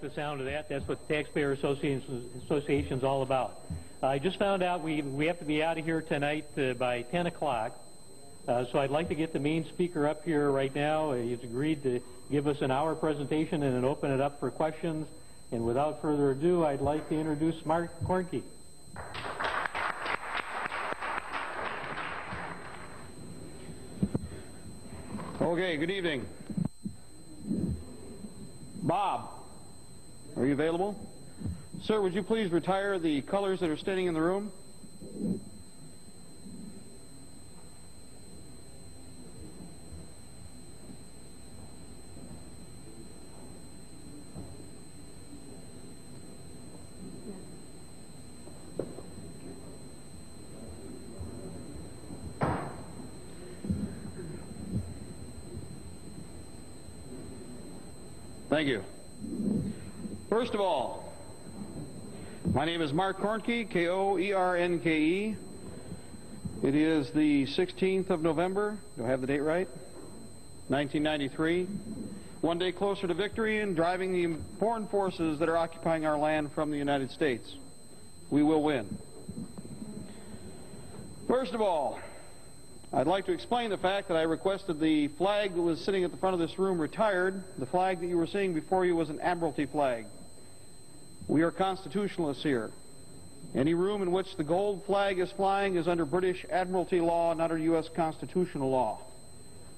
like the sound of that. That's what the Taxpayer Association Association's all about. I just found out we, we have to be out of here tonight uh, by 10 o'clock. Uh, so I'd like to get the main speaker up here right now. Uh, he's agreed to give us an hour presentation and then open it up for questions. And without further ado, I'd like to introduce Mark Koernke. Okay, good evening. Bob, are you available? Sir, would you please retire the colors that are standing in the room? Thank you. First of all, my name is Mark Koernke, K-O-E-R-N-K-E. It is the 16th of November. Do I have the date right? 1993. One day closer to victory and driving the foreign forces that are occupying our land from the United States. We will win. First of all, I'd like to explain the fact that I requested the flag that was sitting at the front of this room retired. The flag that you were seeing before you was an Admiralty flag. We are constitutionalists here. Any room in which the gold flag is flying is under British Admiralty law, not under U.S. constitutional law.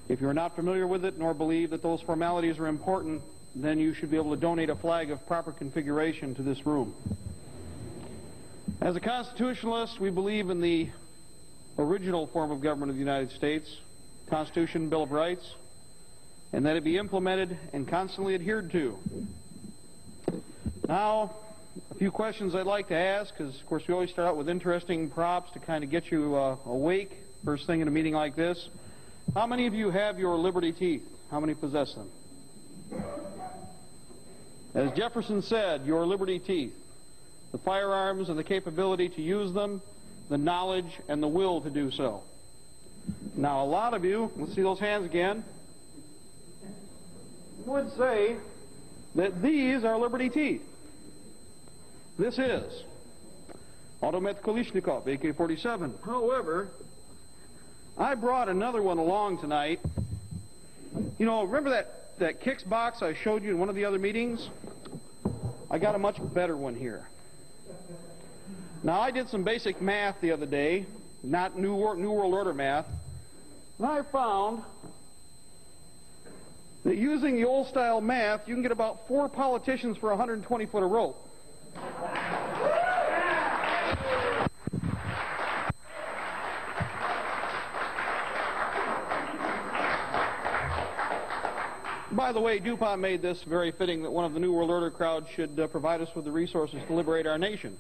If you're not familiar with it nor believe that those formalities are important, then you should be able to donate a flag of proper configuration to this room. As a constitutionalist, we believe in the original form of government of the United States, Constitution, Bill of Rights, and that it be implemented and constantly adhered to. Now, a few questions I'd like to ask, because of course we always start out with interesting props to kind of get you uh, awake first thing in a meeting like this. How many of you have your liberty teeth? How many possess them? As Jefferson said, your liberty teeth, the firearms and the capability to use them the knowledge and the will to do so. Now, a lot of you, let's see those hands again, would say that these are Liberty teeth. This is Automatic Kalashnikov AK-47. However, I brought another one along tonight. You know, remember that, that Kicks box I showed you in one of the other meetings? I got a much better one here. Now, I did some basic math the other day, not New, World, New World Order math, and I found that using the old style math, you can get about four politicians for 120 foot of rope. By the way, DuPont made this very fitting that one of the New World Order crowd should uh, provide us with the resources to liberate our nation.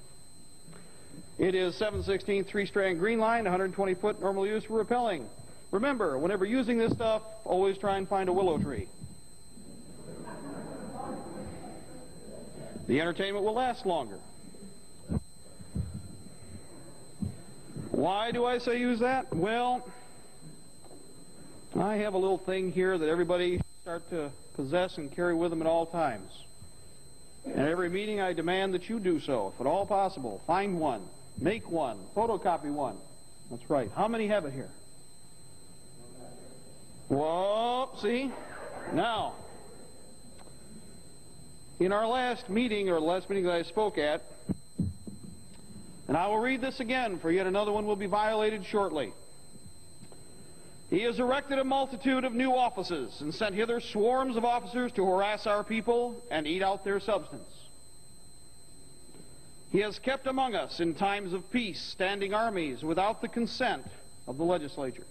It is 716 three-strand green line, 120 foot normal use for rappelling. Remember, whenever using this stuff, always try and find a willow tree. The entertainment will last longer. Why do I say use that? Well, I have a little thing here that everybody start to possess and carry with them at all times. At every meeting I demand that you do so, if at all possible. Find one. Make one. Photocopy one. That's right. How many have it here? Whoa, see? Now, in our last meeting, or last meeting that I spoke at, and I will read this again, for yet another one will be violated shortly. He has erected a multitude of new offices and sent hither swarms of officers to harass our people and eat out their substance. He has kept among us in times of peace standing armies without the consent of the legislatures.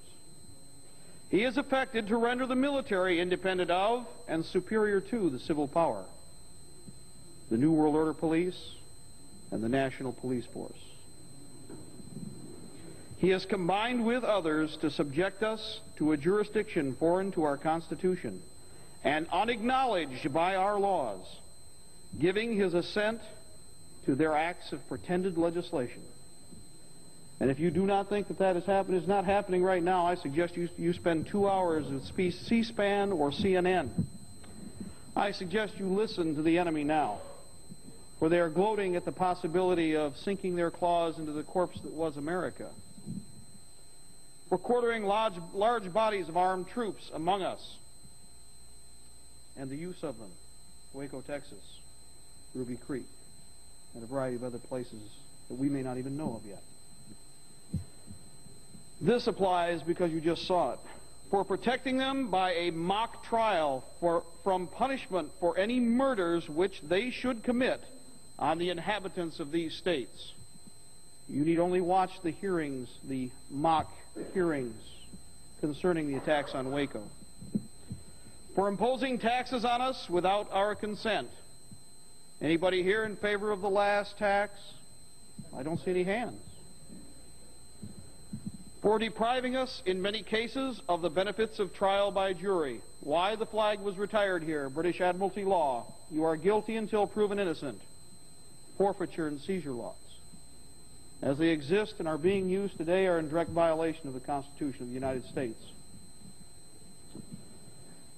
He is affected to render the military independent of and superior to the civil power, the New World Order Police, and the National Police Force. He has combined with others to subject us to a jurisdiction foreign to our Constitution and unacknowledged by our laws, giving his assent to their acts of pretended legislation. And if you do not think that that is happening, is not happening right now, I suggest you, you spend two hours with C-SPAN or CNN. I suggest you listen to the enemy now, for they are gloating at the possibility of sinking their claws into the corpse that was America. We're quartering large, large bodies of armed troops among us, and the use of them, Waco, Texas, Ruby Creek, and a variety of other places that we may not even know of yet. This applies because you just saw it. For protecting them by a mock trial for, from punishment for any murders which they should commit on the inhabitants of these states. You need only watch the hearings, the mock hearings concerning the attacks on Waco. For imposing taxes on us without our consent. Anybody here in favor of the last tax? I don't see any hands for depriving us, in many cases, of the benefits of trial by jury. Why the flag was retired here, British Admiralty law. You are guilty until proven innocent. Forfeiture and seizure laws. As they exist and are being used today are in direct violation of the Constitution of the United States.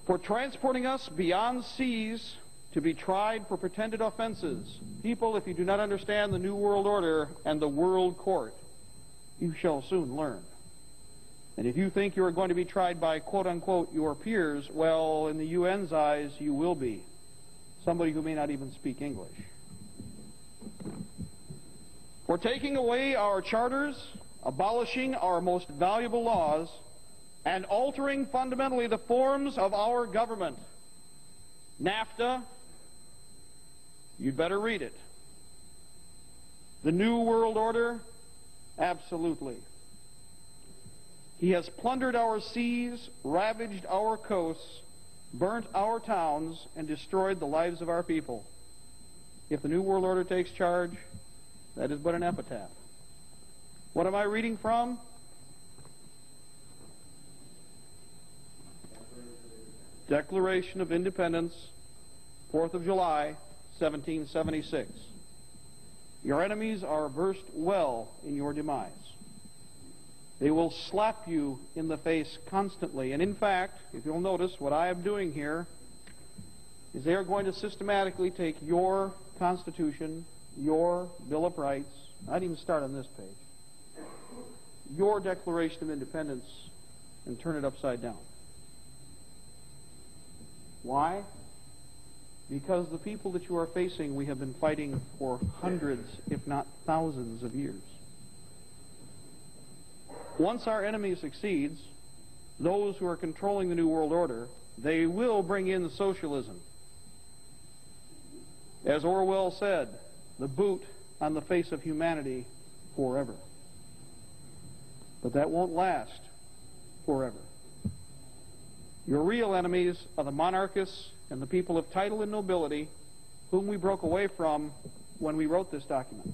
For transporting us beyond seas to be tried for pretended offenses. People, if you do not understand the New World Order and the World Court, you shall soon learn. And if you think you are going to be tried by quote unquote your peers, well, in the UN's eyes, you will be. Somebody who may not even speak English. For taking away our charters, abolishing our most valuable laws, and altering fundamentally the forms of our government. NAFTA, you'd better read it. The New World Order, absolutely. He has plundered our seas, ravaged our coasts, burnt our towns, and destroyed the lives of our people. If the New World Order takes charge, that is but an epitaph. What am I reading from? Declaration of Independence, 4th of July, 1776. Your enemies are versed well in your demise. They will slap you in the face constantly. And in fact, if you'll notice, what I am doing here is they are going to systematically take your Constitution, your Bill of Rights, I'd even start on this page, your Declaration of Independence, and turn it upside down. Why? Because the people that you are facing, we have been fighting for hundreds, if not thousands, of years. Once our enemy succeeds, those who are controlling the New World Order, they will bring in socialism. As Orwell said, the boot on the face of humanity forever. But that won't last forever. Your real enemies are the monarchists and the people of title and nobility whom we broke away from when we wrote this document.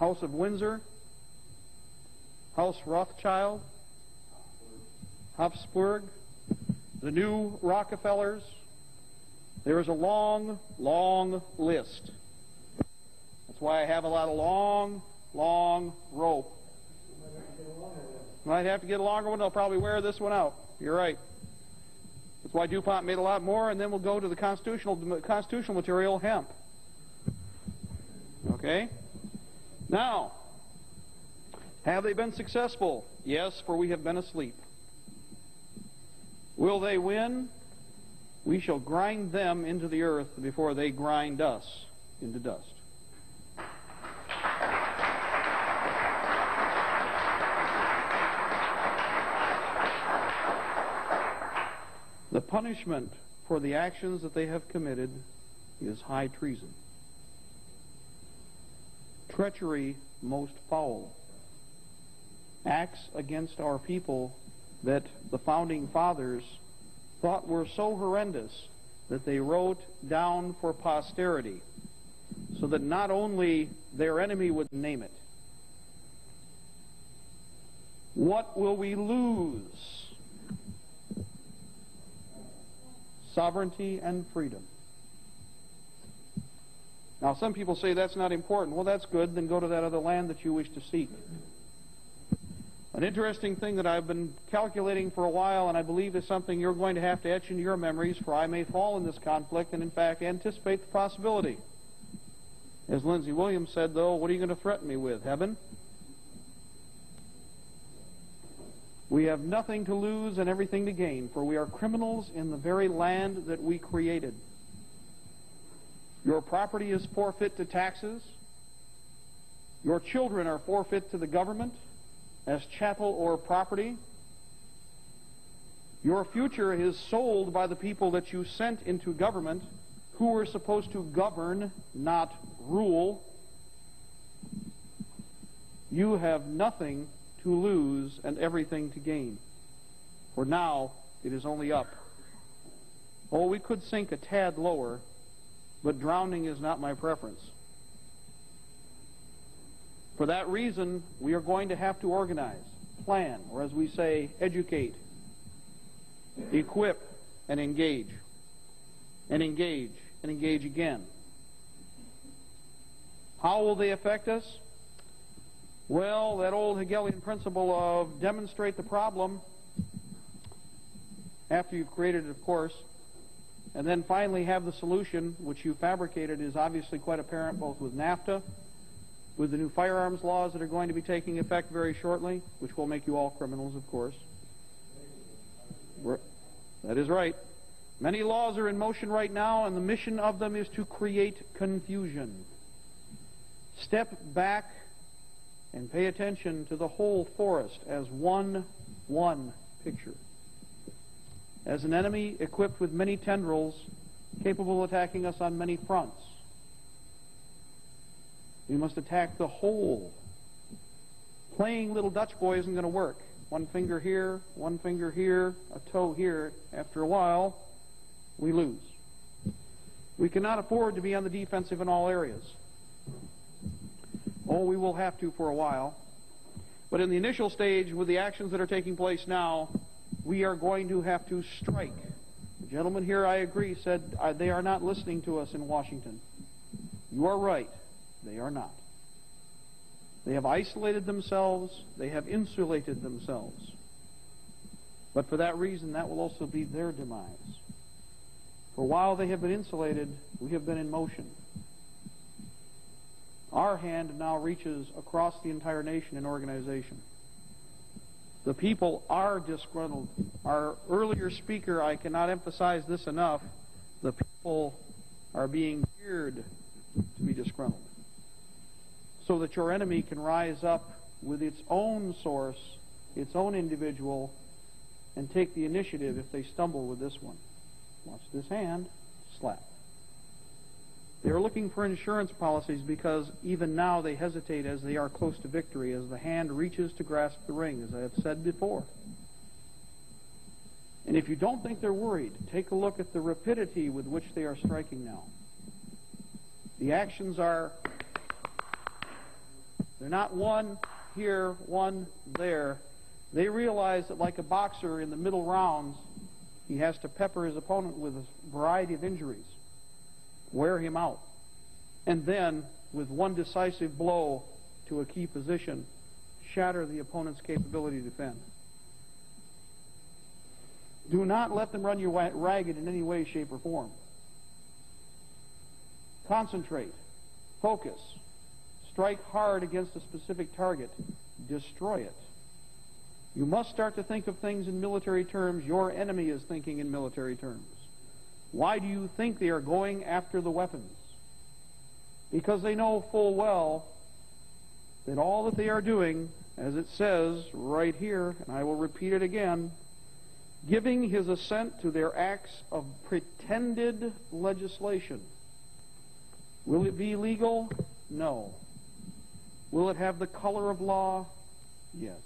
House of Windsor, House Rothschild, Habsburg, the new Rockefellers. There is a long, long list. That's why I have a lot of long, long rope. Might have to get a longer one. I'll probably wear this one out. You're right. That's why DuPont made a lot more, and then we'll go to the constitutional constitutional material, hemp. Okay? Now, have they been successful? Yes, for we have been asleep. Will they win? We shall grind them into the earth before they grind us into dust. The punishment for the actions that they have committed is high treason treachery most foul. Acts against our people that the founding fathers thought were so horrendous that they wrote down for posterity so that not only their enemy would name it. What will we lose? Sovereignty and freedom. Now, some people say that's not important. Well, that's good. Then go to that other land that you wish to seek. An interesting thing that I've been calculating for a while, and I believe is something you're going to have to etch into your memories, for I may fall in this conflict and, in fact, anticipate the possibility. As Lindsey Williams said, though, what are you going to threaten me with, heaven? We have nothing to lose and everything to gain, for we are criminals in the very land that we created. Your property is forfeit to taxes. Your children are forfeit to the government as chattel or property. Your future is sold by the people that you sent into government who were supposed to govern, not rule. You have nothing to lose and everything to gain. For now it is only up. Oh, we could sink a tad lower, but drowning is not my preference. For that reason, we are going to have to organize, plan, or as we say, educate, equip, and engage. And engage, and engage again. How will they affect us? Well, that old Hegelian principle of demonstrate the problem after you've created it, of course, and then finally have the solution, which you fabricated, is obviously quite apparent both with NAFTA with the new firearms laws that are going to be taking effect very shortly, which will make you all criminals, of course. We're, that is right. Many laws are in motion right now, and the mission of them is to create confusion. Step back and pay attention to the whole forest as one, one picture. As an enemy equipped with many tendrils, capable of attacking us on many fronts. We must attack the whole. Playing little Dutch boy isn't going to work. One finger here, one finger here, a toe here. After a while, we lose. We cannot afford to be on the defensive in all areas. Oh, we will have to for a while. But in the initial stage, with the actions that are taking place now, we are going to have to strike. The gentleman here, I agree, said they are not listening to us in Washington. You are right. They are not. They have isolated themselves, they have insulated themselves. But for that reason, that will also be their demise. For while they have been insulated, we have been in motion. Our hand now reaches across the entire nation and organization. The people are disgruntled. Our earlier speaker, I cannot emphasize this enough, the people are being geared to be disgruntled so that your enemy can rise up with its own source, its own individual, and take the initiative if they stumble with this one. Watch this hand, slap. They're looking for insurance policies because even now they hesitate as they are close to victory, as the hand reaches to grasp the ring, as I have said before. And if you don't think they're worried, take a look at the rapidity with which they are striking now. The actions are they're not one here, one there. They realize that like a boxer in the middle rounds, he has to pepper his opponent with a variety of injuries, wear him out, and then, with one decisive blow to a key position, shatter the opponent's capability to defend. Do not let them run you ragged in any way, shape, or form. Concentrate. Focus strike hard against a specific target, destroy it. You must start to think of things in military terms your enemy is thinking in military terms. Why do you think they are going after the weapons? Because they know full well that all that they are doing, as it says right here, and I will repeat it again, giving his assent to their acts of pretended legislation. Will it be legal? No. Will it have the color of law? Yes.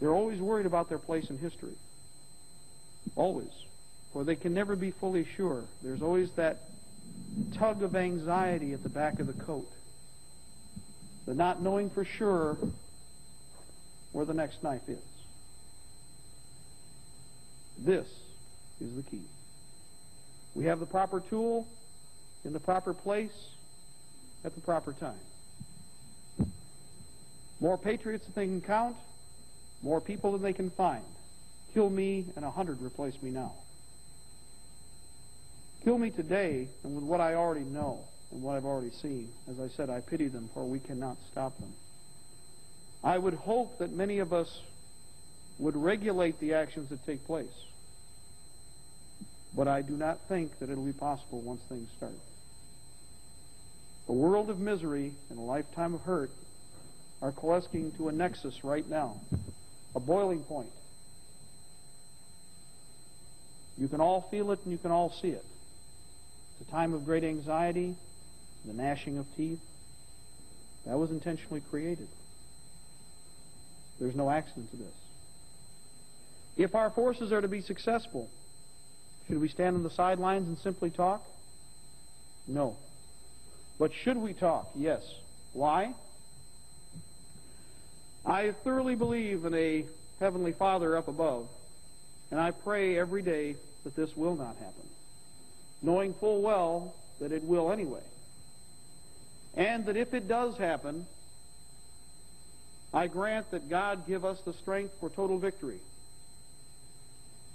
They're always worried about their place in history. Always. For they can never be fully sure. There's always that tug of anxiety at the back of the coat. The not knowing for sure where the next knife is. This is the key. We have the proper tool in the proper place at the proper time. More patriots than they can count, more people than they can find. Kill me, and a hundred replace me now. Kill me today, and with what I already know and what I've already seen. As I said, I pity them, for we cannot stop them. I would hope that many of us would regulate the actions that take place. But I do not think that it'll be possible once things start. A world of misery and a lifetime of hurt are coalescing to a nexus right now, a boiling point. You can all feel it and you can all see it. It's a time of great anxiety, the gnashing of teeth. That was intentionally created. There's no accident to this. If our forces are to be successful, should we stand on the sidelines and simply talk? No. But should we talk? Yes. Why? I thoroughly believe in a Heavenly Father up above, and I pray every day that this will not happen, knowing full well that it will anyway. And that if it does happen, I grant that God give us the strength for total victory.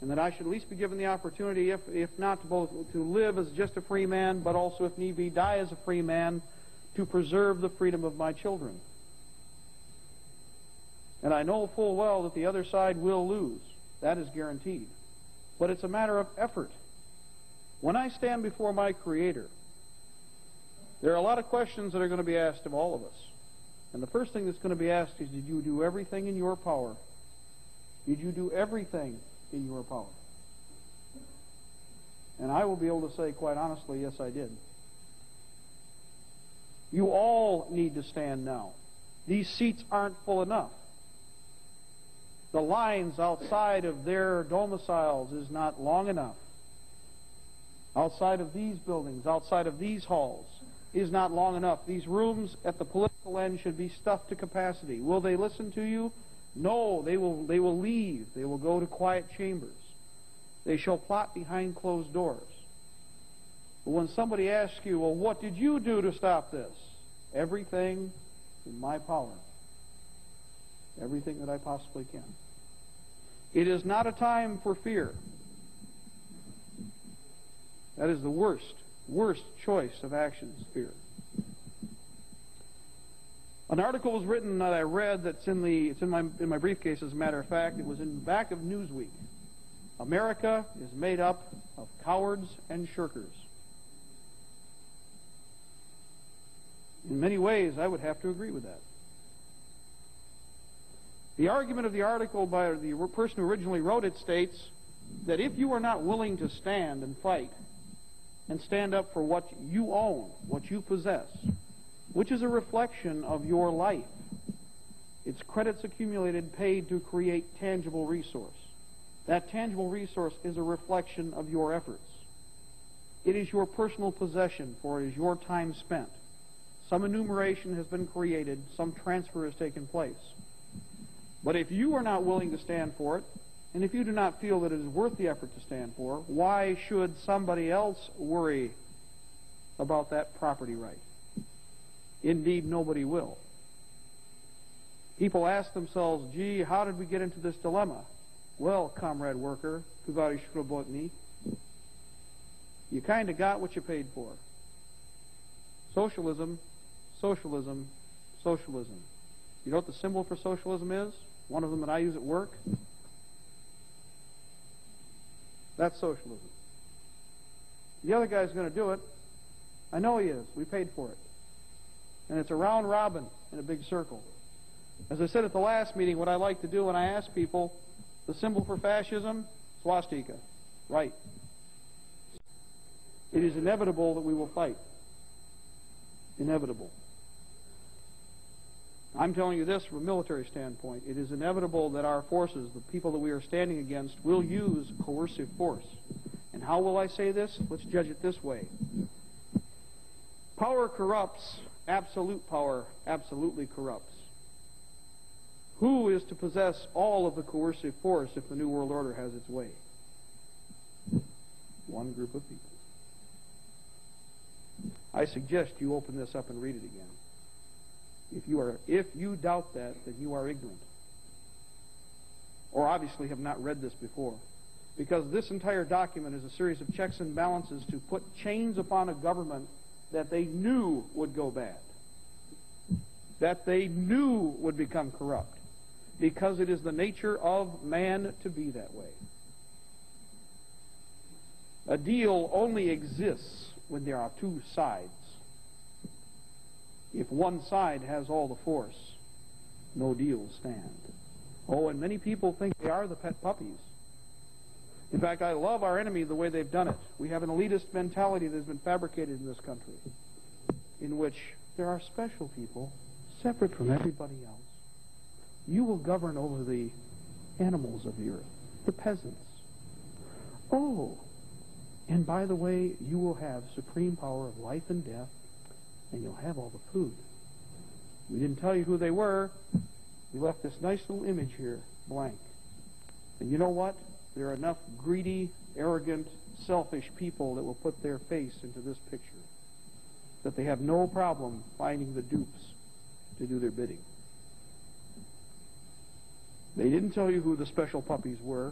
And that I should at least be given the opportunity, if, if not to both to live as just a free man, but also, if need be, die as a free man, to preserve the freedom of my children. And I know full well that the other side will lose. That is guaranteed. But it's a matter of effort. When I stand before my Creator, there are a lot of questions that are going to be asked of all of us. And the first thing that's going to be asked is, did you do everything in your power? Did you do everything in your power? And I will be able to say quite honestly, yes, I did. You all need to stand now. These seats aren't full enough. The lines outside of their domiciles is not long enough. Outside of these buildings, outside of these halls, is not long enough. These rooms at the political end should be stuffed to capacity. Will they listen to you? No, they will, they will leave. They will go to quiet chambers. They shall plot behind closed doors. But when somebody asks you, well, what did you do to stop this? Everything in my power. Everything that I possibly can. It is not a time for fear. That is the worst worst choice of actions, fear. An article was written that I read that's in the it's in my in my briefcase as a matter of fact. It was in the back of Newsweek. America is made up of cowards and shirkers. In many ways, I would have to agree with that. The argument of the article by the person who originally wrote it states that if you are not willing to stand and fight and stand up for what you own, what you possess, which is a reflection of your life. It's credits accumulated paid to create tangible resource. That tangible resource is a reflection of your efforts. It is your personal possession, for it is your time spent. Some enumeration has been created, some transfer has taken place. But if you are not willing to stand for it, and if you do not feel that it is worth the effort to stand for, why should somebody else worry about that property right? Indeed, nobody will. People ask themselves, gee, how did we get into this dilemma? Well, comrade worker, you kind of got what you paid for. Socialism, socialism, socialism. You know what the symbol for socialism is? One of them that I use at work? That's socialism. The other guy's going to do it. I know he is. We paid for it. And it's a round robin in a big circle. As I said at the last meeting, what I like to do when I ask people, the symbol for fascism, swastika. Right. It is inevitable that we will fight. Inevitable. I'm telling you this from a military standpoint. It is inevitable that our forces, the people that we are standing against, will use coercive force. And how will I say this? Let's judge it this way. Power corrupts. Absolute power absolutely corrupts. Who is to possess all of the coercive force if the New World Order has its way? One group of people. I suggest you open this up and read it again. If you are, if you doubt that, then you are ignorant. Or obviously have not read this before. Because this entire document is a series of checks and balances to put chains upon a government that they knew would go bad. That they knew would become corrupt. Because it is the nature of man to be that way. A deal only exists when there are two sides. If one side has all the force, no deals stand. Oh, and many people think they are the pet puppies. In fact, I love our enemy the way they've done it. We have an elitist mentality that has been fabricated in this country, in which there are special people separate from everybody else. You will govern over the animals of the earth, the peasants. Oh, and by the way, you will have supreme power of life and death, and you'll have all the food. We didn't tell you who they were. We left this nice little image here blank. And you know what? There are enough greedy, arrogant, selfish people that will put their face into this picture that they have no problem finding the dupes to do their bidding. They didn't tell you who the special puppies were.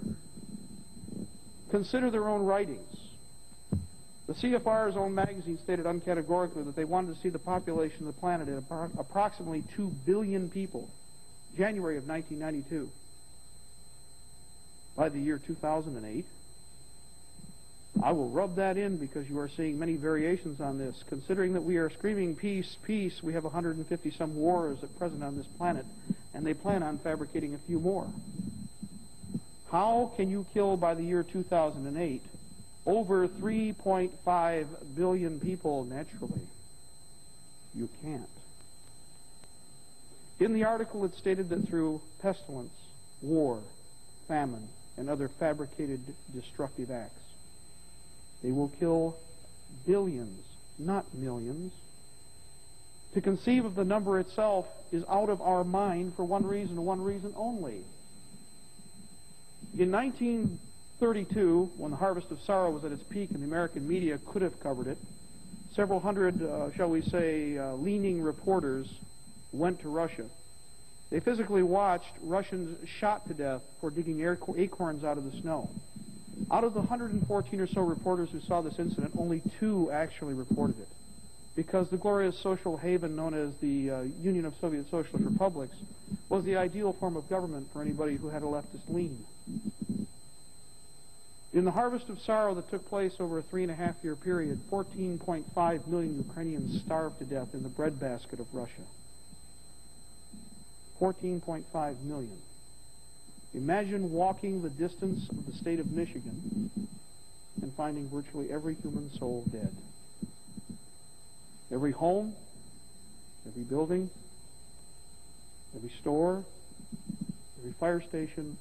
Consider their own writings. The CFR's own magazine stated uncategorically that they wanted to see the population of the planet at approximately 2 billion people, January of 1992. By the year 2008, I will rub that in because you are seeing many variations on this. Considering that we are screaming peace, peace, we have 150 some wars at present on this planet, and they plan on fabricating a few more. How can you kill by the year 2008 over 3.5 billion people naturally? You can't. In the article, it stated that through pestilence, war, famine, and other fabricated destructive acts, they will kill billions, not millions. To conceive of the number itself is out of our mind for one reason, one reason only. In 1932, when the Harvest of Sorrow was at its peak and the American media could have covered it, several hundred, uh, shall we say, uh, leaning reporters went to Russia. They physically watched Russians shot to death for digging acorns out of the snow. Out of the 114 or so reporters who saw this incident, only two actually reported it. Because the glorious social haven known as the uh, Union of Soviet Socialist Republics was the ideal form of government for anybody who had a leftist lean. In the harvest of sorrow that took place over a three and a half year period, 14.5 million Ukrainians starved to death in the breadbasket of Russia. 14.5 million. Imagine walking the distance of the state of Michigan and finding virtually every human soul dead. Every home, every building, every store, every fire station,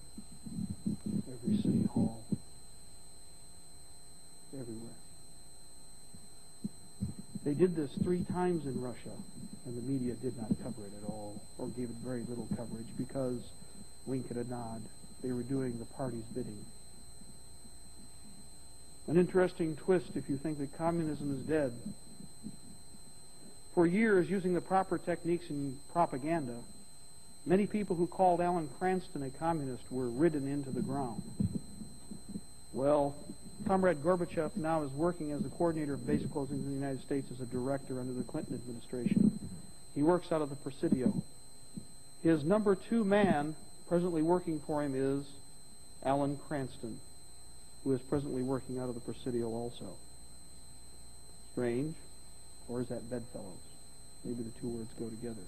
every city hall, everywhere. They did this three times in Russia, and the media did not cover it at all, or gave it very little coverage because wink and a nod. They were doing the party's bidding. An interesting twist if you think that communism is dead. For years, using the proper techniques in propaganda, many people who called Alan Cranston a communist were ridden into the ground. Well, Comrade Gorbachev now is working as the coordinator of base closings in the United States as a director under the Clinton administration. He works out of the Presidio. His number two man presently working for him is Alan Cranston, who is presently working out of the Presidio also. Strange, or is that bedfellows? Maybe the two words go together.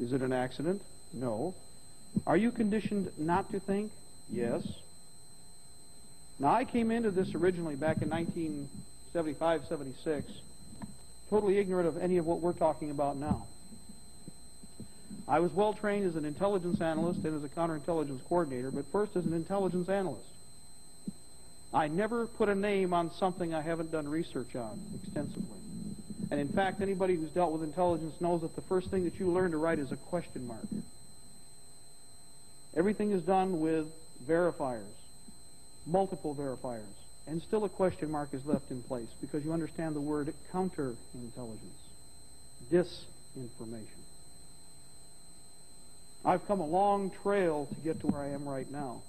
Is it an accident? No. Are you conditioned not to think? Yes. Now, I came into this originally back in 1975, 76, totally ignorant of any of what we're talking about now. I was well trained as an intelligence analyst and as a counterintelligence coordinator, but first as an intelligence analyst. I never put a name on something I haven't done research on extensively. And in fact, anybody who's dealt with intelligence knows that the first thing that you learn to write is a question mark. Everything is done with verifiers, multiple verifiers, and still a question mark is left in place because you understand the word counterintelligence. disinformation. I've come a long trail to get to where I am right now.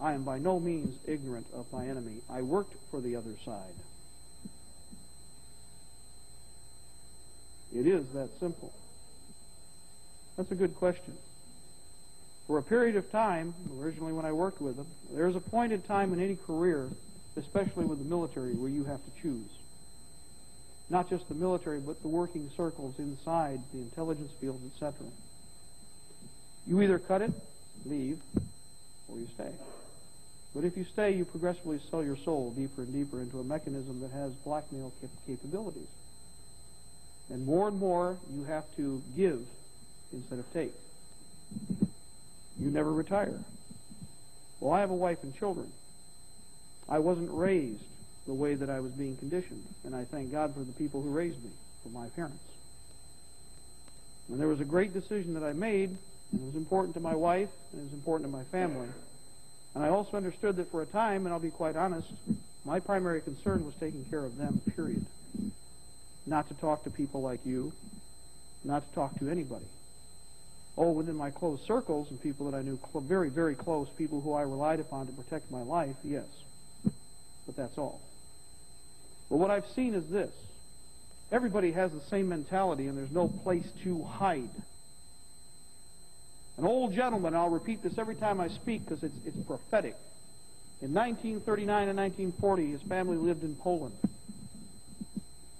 I am by no means ignorant of my enemy. I worked for the other side. It is that simple. That's a good question. For a period of time, originally when I worked with them, there's a point in time in any career, especially with the military, where you have to choose. Not just the military, but the working circles inside the intelligence field, etc. You either cut it, leave, or you stay. But if you stay, you progressively sell your soul deeper and deeper into a mechanism that has blackmail cap- capabilities. And more and more, you have to give instead of take. You never retire. Well, I have a wife and children. I wasn't raised the way that I was being conditioned, and I thank God for the people who raised me, for my parents. And there was a great decision that I made, and it was important to my wife, and it was important to my family. And I also understood that for a time, and I'll be quite honest, my primary concern was taking care of them, period. Not to talk to people like you, not to talk to anybody. Oh, within my close circles and people that I knew very, very close, people who I relied upon to protect my life, yes. But that's all. But what I've seen is this. Everybody has the same mentality, and there's no place to hide. An old gentleman, I'll repeat this every time I speak because it's, it's prophetic. In 1939 and 1940, his family lived in Poland.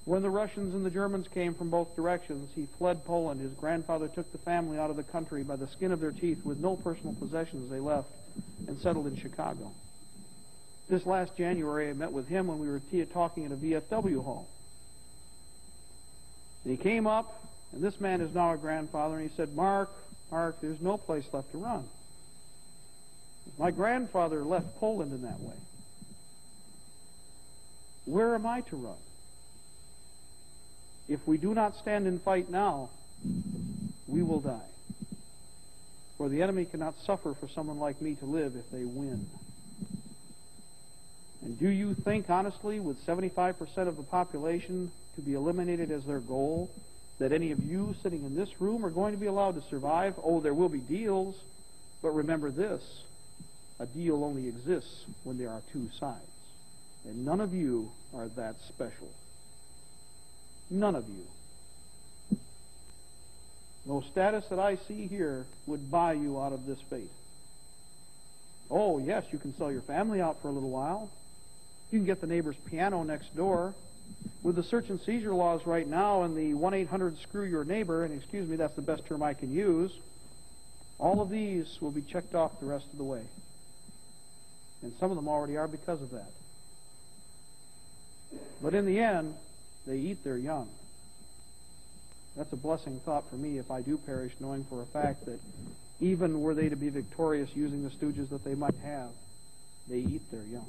When the Russians and the Germans came from both directions, he fled Poland. His grandfather took the family out of the country by the skin of their teeth with no personal possessions. They left and settled in Chicago. This last January, I met with him when we were talking at a VFW hall. And he came up, and this man is now a grandfather, and he said, Mark, Mark, there's no place left to run. My grandfather left Poland in that way. Where am I to run? If we do not stand and fight now, we will die. For the enemy cannot suffer for someone like me to live if they win. And do you think, honestly, with 75% of the population to be eliminated as their goal, that any of you sitting in this room are going to be allowed to survive? Oh, there will be deals, but remember this a deal only exists when there are two sides. And none of you are that special. None of you. No status that I see here would buy you out of this fate. Oh, yes, you can sell your family out for a little while. You can get the neighbor's piano next door. With the search and seizure laws right now and the 1 800 screw your neighbor, and excuse me, that's the best term I can use, all of these will be checked off the rest of the way. And some of them already are because of that. But in the end, they eat their young. That's a blessing thought for me if I do perish, knowing for a fact that even were they to be victorious using the stooges that they might have, they eat their young.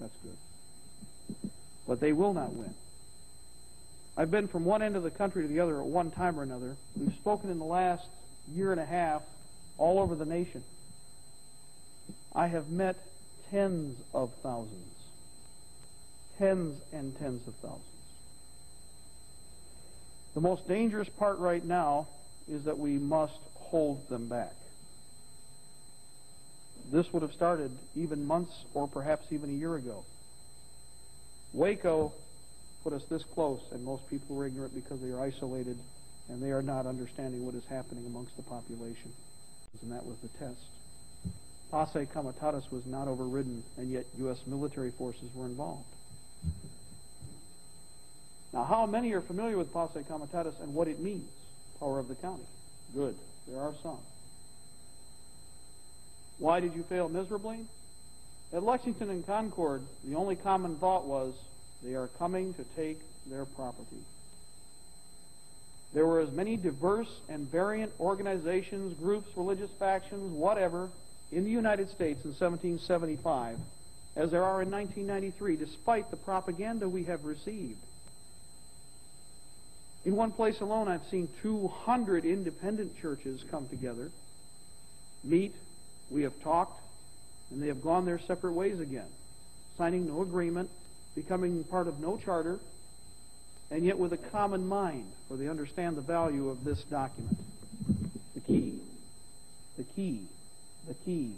That's good. But they will not win. I've been from one end of the country to the other at one time or another. We've spoken in the last year and a half all over the nation. I have met tens of thousands. Tens and tens of thousands. The most dangerous part right now is that we must hold them back. This would have started even months or perhaps even a year ago. Waco put us this close, and most people were ignorant because they are isolated and they are not understanding what is happening amongst the population. And that was the test. Posse Comitatus was not overridden, and yet U.S. military forces were involved. Now, how many are familiar with Posse Comitatus and what it means? Power of the county. Good. There are some. Why did you fail miserably? At Lexington and Concord, the only common thought was they are coming to take their property. There were as many diverse and variant organizations, groups, religious factions, whatever, in the United States in 1775 as there are in 1993, despite the propaganda we have received. In one place alone, I've seen 200 independent churches come together, meet, we have talked, and they have gone their separate ways again, signing no agreement, becoming part of no charter, and yet with a common mind, for they understand the value of this document. The key, the key, the key.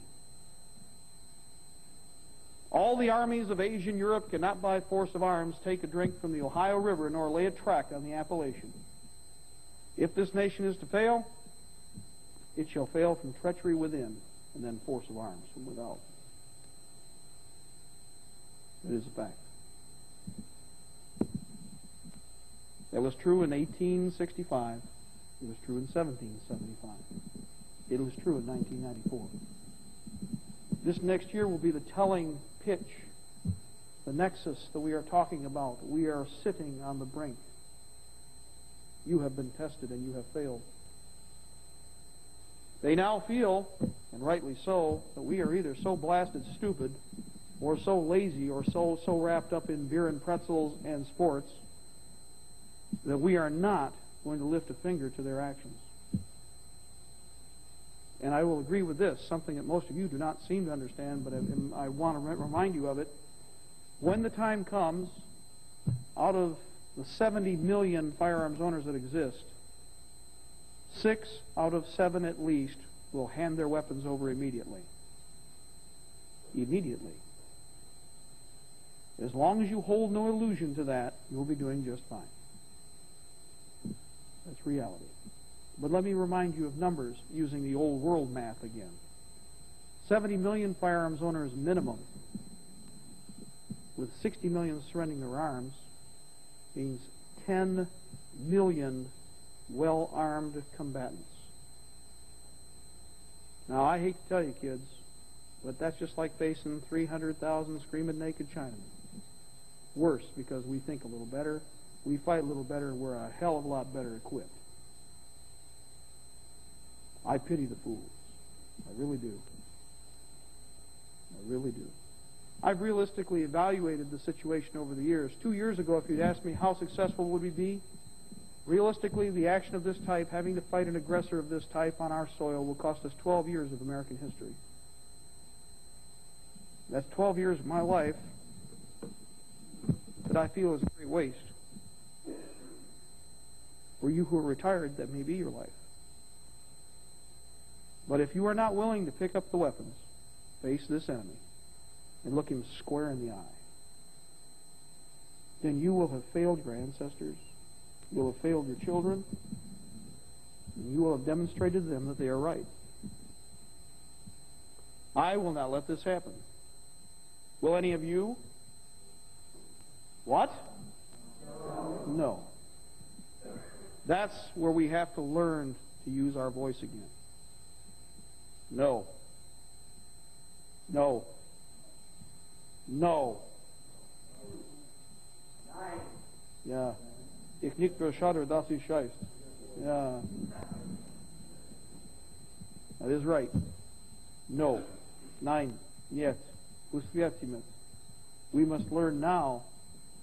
All the armies of Asian Europe cannot by force of arms take a drink from the Ohio River nor lay a track on the Appalachian. If this nation is to fail, it shall fail from treachery within and then force of arms from without. It is a fact. That was true in 1865. It was true in 1775. It was true in 1994. This next year will be the telling pitch, the nexus that we are talking about. We are sitting on the brink. You have been tested and you have failed. They now feel, and rightly so, that we are either so blasted stupid or so lazy or so so wrapped up in beer and pretzels and sports that we are not going to lift a finger to their actions. And I will agree with this, something that most of you do not seem to understand, but I, I want to remind you of it. When the time comes, out of the 70 million firearms owners that exist, six out of seven at least will hand their weapons over immediately. Immediately. As long as you hold no illusion to that, you'll be doing just fine. That's reality. But let me remind you of numbers using the old world math again. 70 million firearms owners minimum, with 60 million surrendering their arms, means 10 million well-armed combatants. Now, I hate to tell you, kids, but that's just like facing 300,000 screaming naked Chinamen. Worse, because we think a little better, we fight a little better, and we're a hell of a lot better equipped. I pity the fools. I really do. I really do. I've realistically evaluated the situation over the years. Two years ago, if you'd asked me how successful would we be, realistically, the action of this type, having to fight an aggressor of this type on our soil, will cost us 12 years of American history. That's 12 years of my life that I feel is a great waste. For you who are retired, that may be your life. But if you are not willing to pick up the weapons, face this enemy, and look him square in the eye, then you will have failed your ancestors, you will have failed your children, and you will have demonstrated to them that they are right. I will not let this happen. Will any of you? What? No. That's where we have to learn to use our voice again. No. No. No. Ja ich nicht verschadder, dass ich scheiß. Yeah. That is right. No. Nein. Yet. Uspietimit. We must learn now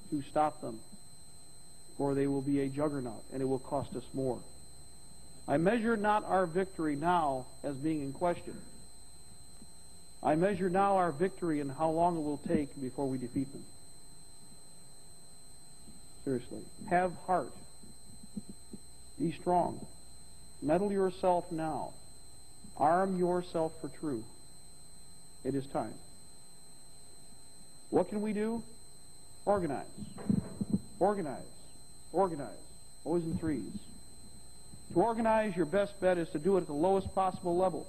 to stop them, or they will be a juggernaut, and it will cost us more. I measure not our victory now as being in question. I measure now our victory and how long it will take before we defeat them. Seriously. Have heart. Be strong. Mettle yourself now. Arm yourself for truth. It is time. What can we do? Organize. Organize. Organize. Always in threes. To organize, your best bet is to do it at the lowest possible level.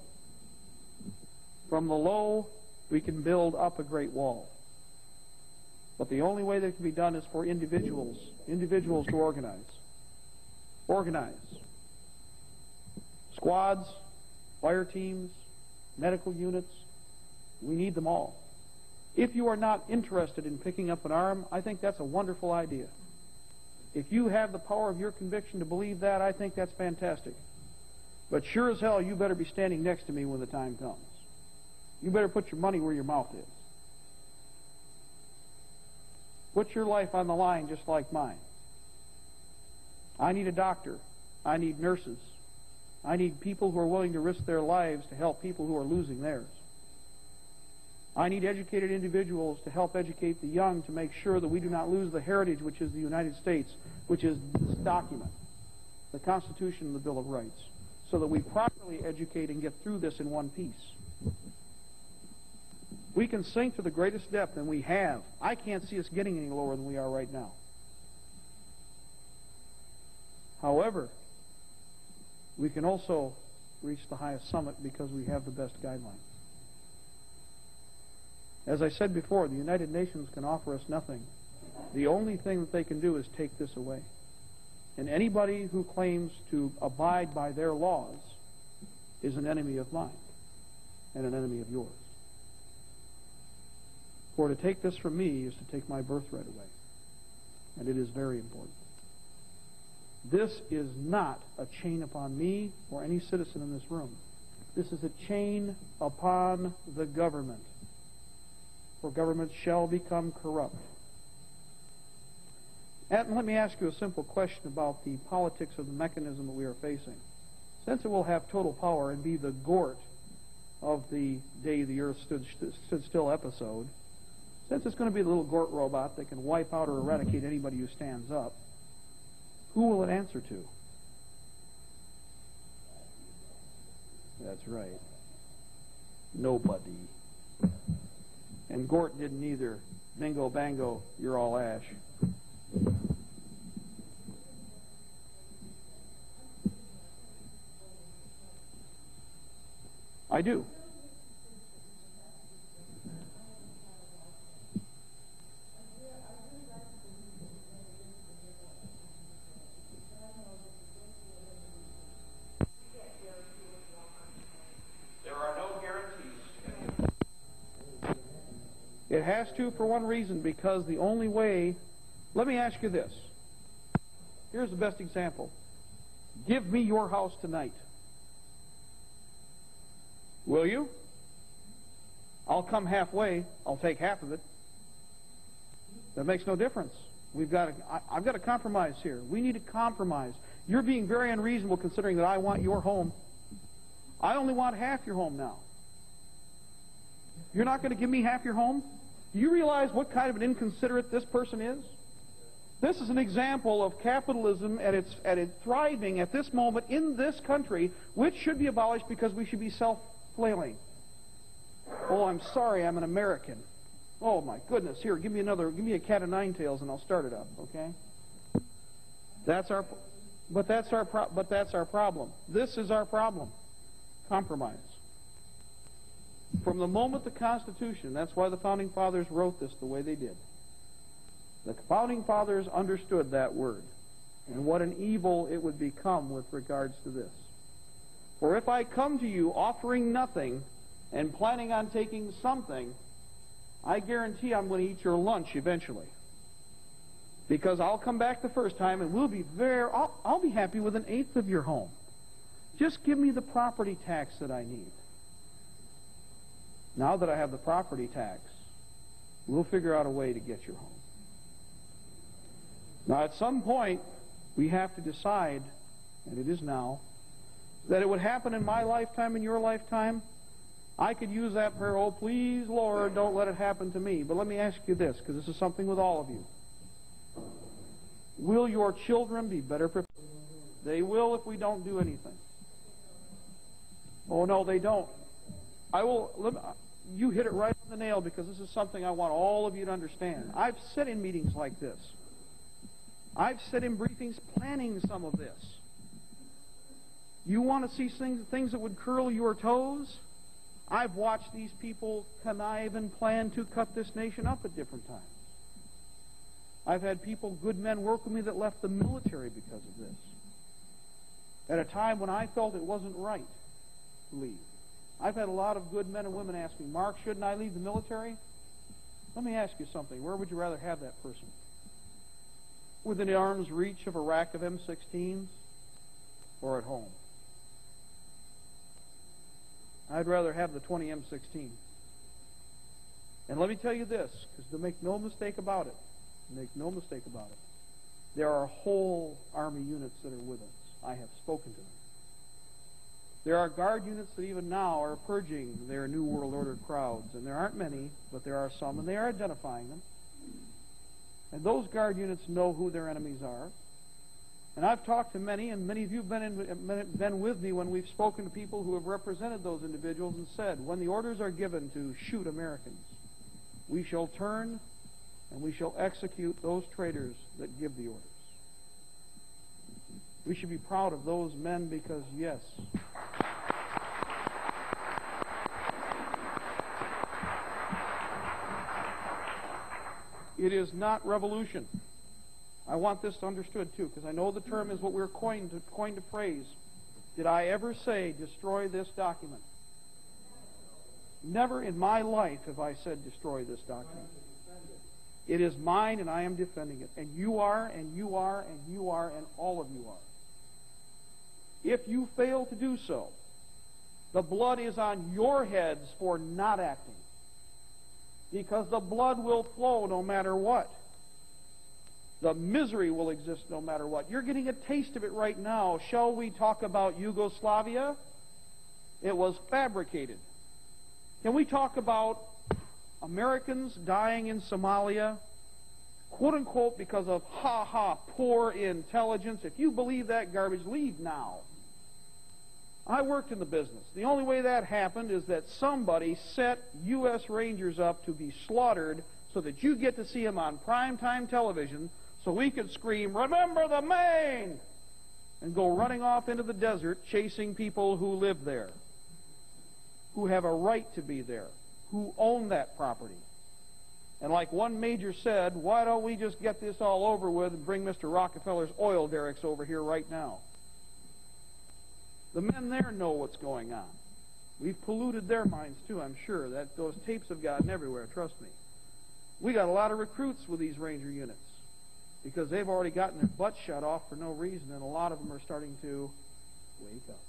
From the low, we can build up a great wall. But the only way that can be done is for individuals, individuals to organize. Organize. Squads, fire teams, medical units, we need them all. If you are not interested in picking up an arm, I think that's a wonderful idea. If you have the power of your conviction to believe that, I think that's fantastic. But sure as hell, you better be standing next to me when the time comes. You better put your money where your mouth is. Put your life on the line just like mine. I need a doctor. I need nurses. I need people who are willing to risk their lives to help people who are losing theirs. I need educated individuals to help educate the young to make sure that we do not lose the heritage which is the United States, which is this document, the Constitution and the Bill of Rights, so that we properly educate and get through this in one piece. We can sink to the greatest depth, and we have. I can't see us getting any lower than we are right now. However, we can also reach the highest summit because we have the best guidelines. As I said before, the United Nations can offer us nothing. The only thing that they can do is take this away. And anybody who claims to abide by their laws is an enemy of mine and an enemy of yours. For to take this from me is to take my birthright away. And it is very important. This is not a chain upon me or any citizen in this room. This is a chain upon the government. For government shall become corrupt. And let me ask you a simple question about the politics of the mechanism that we are facing. Since it will have total power and be the gort of the day the earth stood, stood still episode, since it's going to be the little Gort robot that can wipe out or eradicate anybody who stands up, who will it answer to? That's right. Nobody. And Gort didn't either. Bingo, bango, you're all ash. I do. It has to for one reason, because the only way. Let me ask you this. Here's the best example. Give me your house tonight. Will you? I'll come halfway. I'll take half of it. That makes no difference. We've got. I've got a compromise here. We need a compromise. You're being very unreasonable considering that I want your home. I only want half your home now. You're not going to give me half your home? Do you realize what kind of an inconsiderate this person is? This is an example of capitalism at its, at its thriving at this moment in this country, which should be abolished because we should be self-flailing. Oh, I'm sorry, I'm an American. Oh my goodness, here, give me another, give me a cat of nine tails and I'll start it up, okay? That's our, but that's our, pro, but that's our problem. This is our problem. Compromise. From the moment the Constitution, that's why the Founding Fathers wrote this the way they did. The Founding Fathers understood that word and what an evil it would become with regards to this. For if I come to you offering nothing and planning on taking something, I guarantee I'm going to eat your lunch eventually. Because I'll come back the first time and we'll be very, I'll, I'll be happy with an eighth of your home. Just give me the property tax that I need. Now that I have the property tax, we'll figure out a way to get your home. Now, at some point, we have to decide, and it is now, that it would happen in my lifetime, in your lifetime. I could use that prayer, oh, please, Lord, don't let it happen to me. But let me ask you this, because this is something with all of you. Will your children be better prepared? They will if we don't do anything. Oh, no, they don't. I will you hit it right on the nail because this is something I want all of you to understand. I've sat in meetings like this. I've sat in briefings planning some of this. You want to see things, things that would curl your toes? I've watched these people connive and plan to cut this nation up at different times. I've had people, good men, work with me that left the military because of this. At a time when I felt it wasn't right to leave. I've had a lot of good men and women ask me, Mark, shouldn't I leave the military? Let me ask you something. Where would you rather have that person? Within the arm's reach of a rack of M16s or at home? I'd rather have the 20 M16. And let me tell you this, because to make no mistake about it, make no mistake about it, there are whole Army units that are with us. I have spoken to them. There are guard units that even now are purging their New World Order crowds, and there aren't many, but there are some, and they are identifying them. And those guard units know who their enemies are. And I've talked to many, and many of you have been, in, been with me when we've spoken to people who have represented those individuals and said, when the orders are given to shoot Americans, we shall turn and we shall execute those traitors that give the orders. We should be proud of those men because, yes, it is not revolution. I want this understood too, because I know the term is what we're coined to, coined to phrase. Did I ever say destroy this document? Never in my life have I said destroy this document. It is mine and I am defending it. And you are, and you are, and you are, and all of you are. If you fail to do so, the blood is on your heads for not acting. Because the blood will flow no matter what. The misery will exist no matter what. You're getting a taste of it right now. Shall we talk about Yugoslavia? It was fabricated. Can we talk about Americans dying in Somalia? Quote unquote, because of ha ha, poor intelligence. If you believe that garbage, leave now. I worked in the business. The only way that happened is that somebody set U.S. Rangers up to be slaughtered so that you get to see them on primetime television so we could scream, Remember the Maine! and go running off into the desert chasing people who live there, who have a right to be there, who own that property. And like one major said, why don't we just get this all over with and bring Mr. Rockefeller's oil derricks over here right now? The men there know what's going on. We've polluted their minds too, I'm sure. That those tapes have gotten everywhere, trust me. We got a lot of recruits with these ranger units because they've already gotten their butts shut off for no reason, and a lot of them are starting to wake up,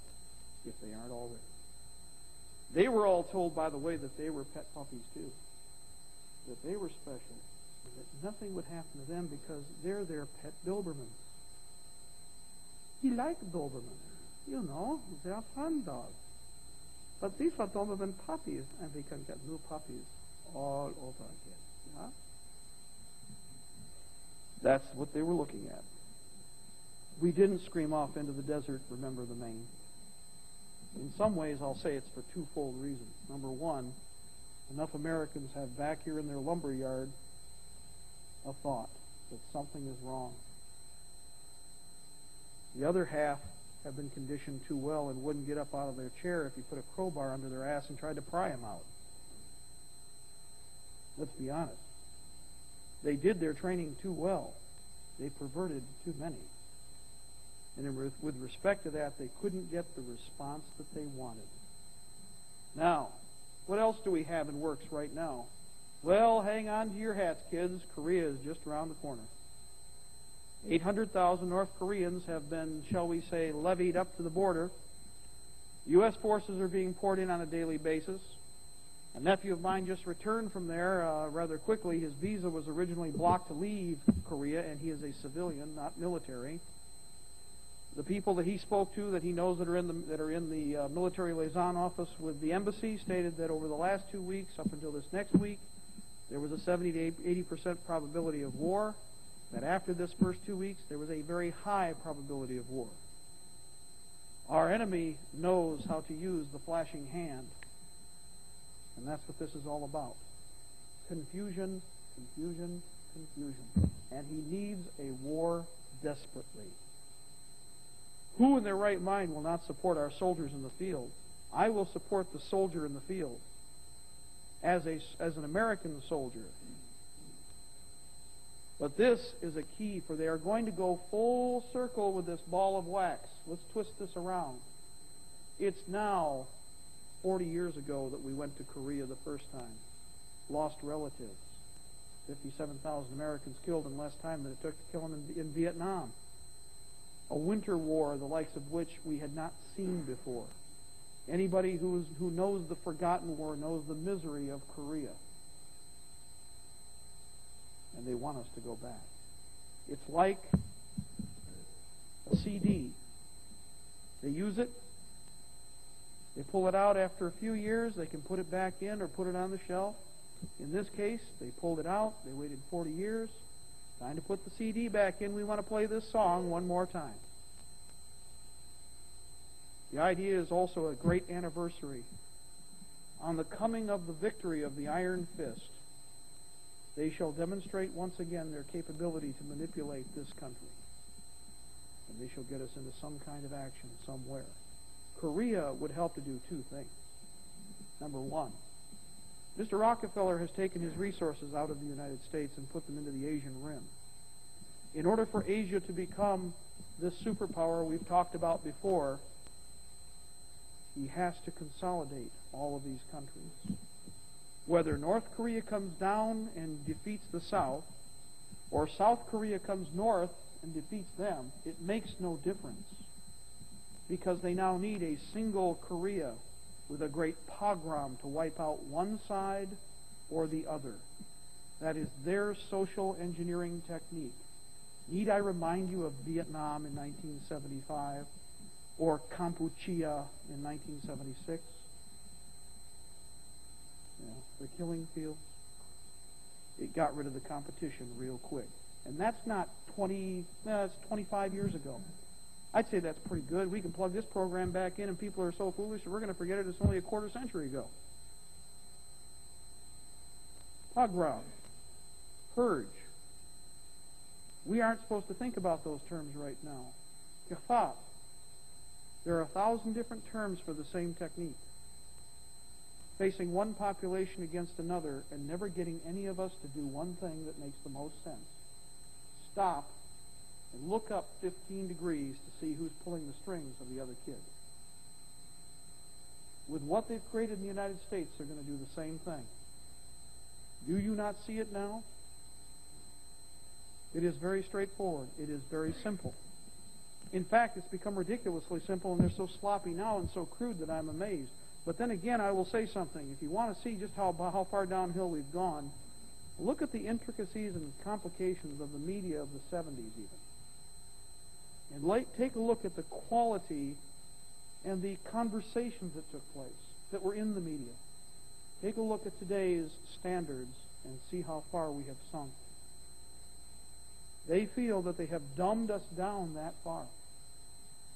if they aren't already. They were all told, by the way, that they were pet puppies too, that they were special, that nothing would happen to them because they're their pet Dobermans. He liked Dobermans, you know, they are fun dogs. But these are Doberman puppies, and we can get new puppies all over again. Yeah? That's what they were looking at. We didn't scream off into the desert, remember the Maine. In some ways, I'll say it's for twofold reasons. Number one, enough Americans have back here in their lumber yard a thought that something is wrong. The other half have been conditioned too well and wouldn't get up out of their chair if you put a crowbar under their ass and tried to pry them out. Let's be honest. They did their training too well. They perverted too many. And with respect to that, they couldn't get the response that they wanted. Now, what else do we have in works right now? Well, hang on to your hats, kids. Korea is just around the corner. 800,000 North Koreans have been, shall we say, levied up to the border. U.S. forces are being poured in on a daily basis. A nephew of mine just returned from there uh, rather quickly. His visa was originally blocked to leave Korea, and he is a civilian, not military. The people that he spoke to, that he knows that are in the that are in the uh, military liaison office with the embassy, stated that over the last two weeks, up until this next week, there was a 70 to 80 percent probability of war. That after this first two weeks, there was a very high probability of war. Our enemy knows how to use the flashing hand and that's what this is all about. Confusion, confusion, confusion. And he needs a war desperately. Who in their right mind will not support our soldiers in the field? I will support the soldier in the field as, a, as an American soldier. But this is a key, for they are going to go full circle with this ball of wax. Let's twist this around. It's now 40 years ago that we went to Korea the first time. Lost relatives. 57,000 Americans killed in less time than it took to kill them in, in Vietnam. A winter war, the likes of which we had not seen before. Anybody who's, who knows the forgotten war knows the misery of Korea. And they want us to go back. It's like a CD. They use it, They pull it out after a few years, they can put it back in or put it on the shelf. In this case, they pulled it out, they waited 40 years. Time to put the CD back in. We want to play this song one more time. The idea is also a great anniversary. On the coming of the victory of the Iron Fist, they shall demonstrate once again their capability to manipulate this country. And they shall get us into some kind of action somewhere. Korea would help to do two things. Number one, Mr. Rockefeller has taken his resources out of the United States and put them into the Asian rim. In order for Asia to become this superpower we've talked about before, he has to consolidate all of these countries. Whether North Korea comes down and defeats the South, or South Korea comes north and defeats them, it makes no difference. Because they now need a single Korea with a great pogrom to wipe out one side or the other. That is their social engineering technique. Need I remind you of Vietnam in 1975 or Kampuchea in 1976? The killing fields. It got rid of the competition real quick. And that's not 20, that's 25 years ago. I'd say that's pretty good. We can plug this program back in, and people are so foolish that we're going to forget it. It's only a quarter century ago. Pogrom, purge. We aren't supposed to think about those terms right now. There are a thousand different terms for the same technique. Facing one population against another and never getting any of us to do one thing that makes the most sense. Stop and look up 15 degrees to see who's pulling the strings of the other kid. With what they've created in the United States, they're going to do the same thing. Do you not see it now? It is very straightforward. It is very simple. In fact, it's become ridiculously simple, and they're so sloppy now and so crude that I'm amazed. But then again, I will say something. If you want to see just how, how far downhill we've gone, look at the intricacies and complications of the media of the 70s even. And like, take a look at the quality and the conversations that took place that were in the media. Take a look at today's standards and see how far we have sunk. They feel that they have dumbed us down that far,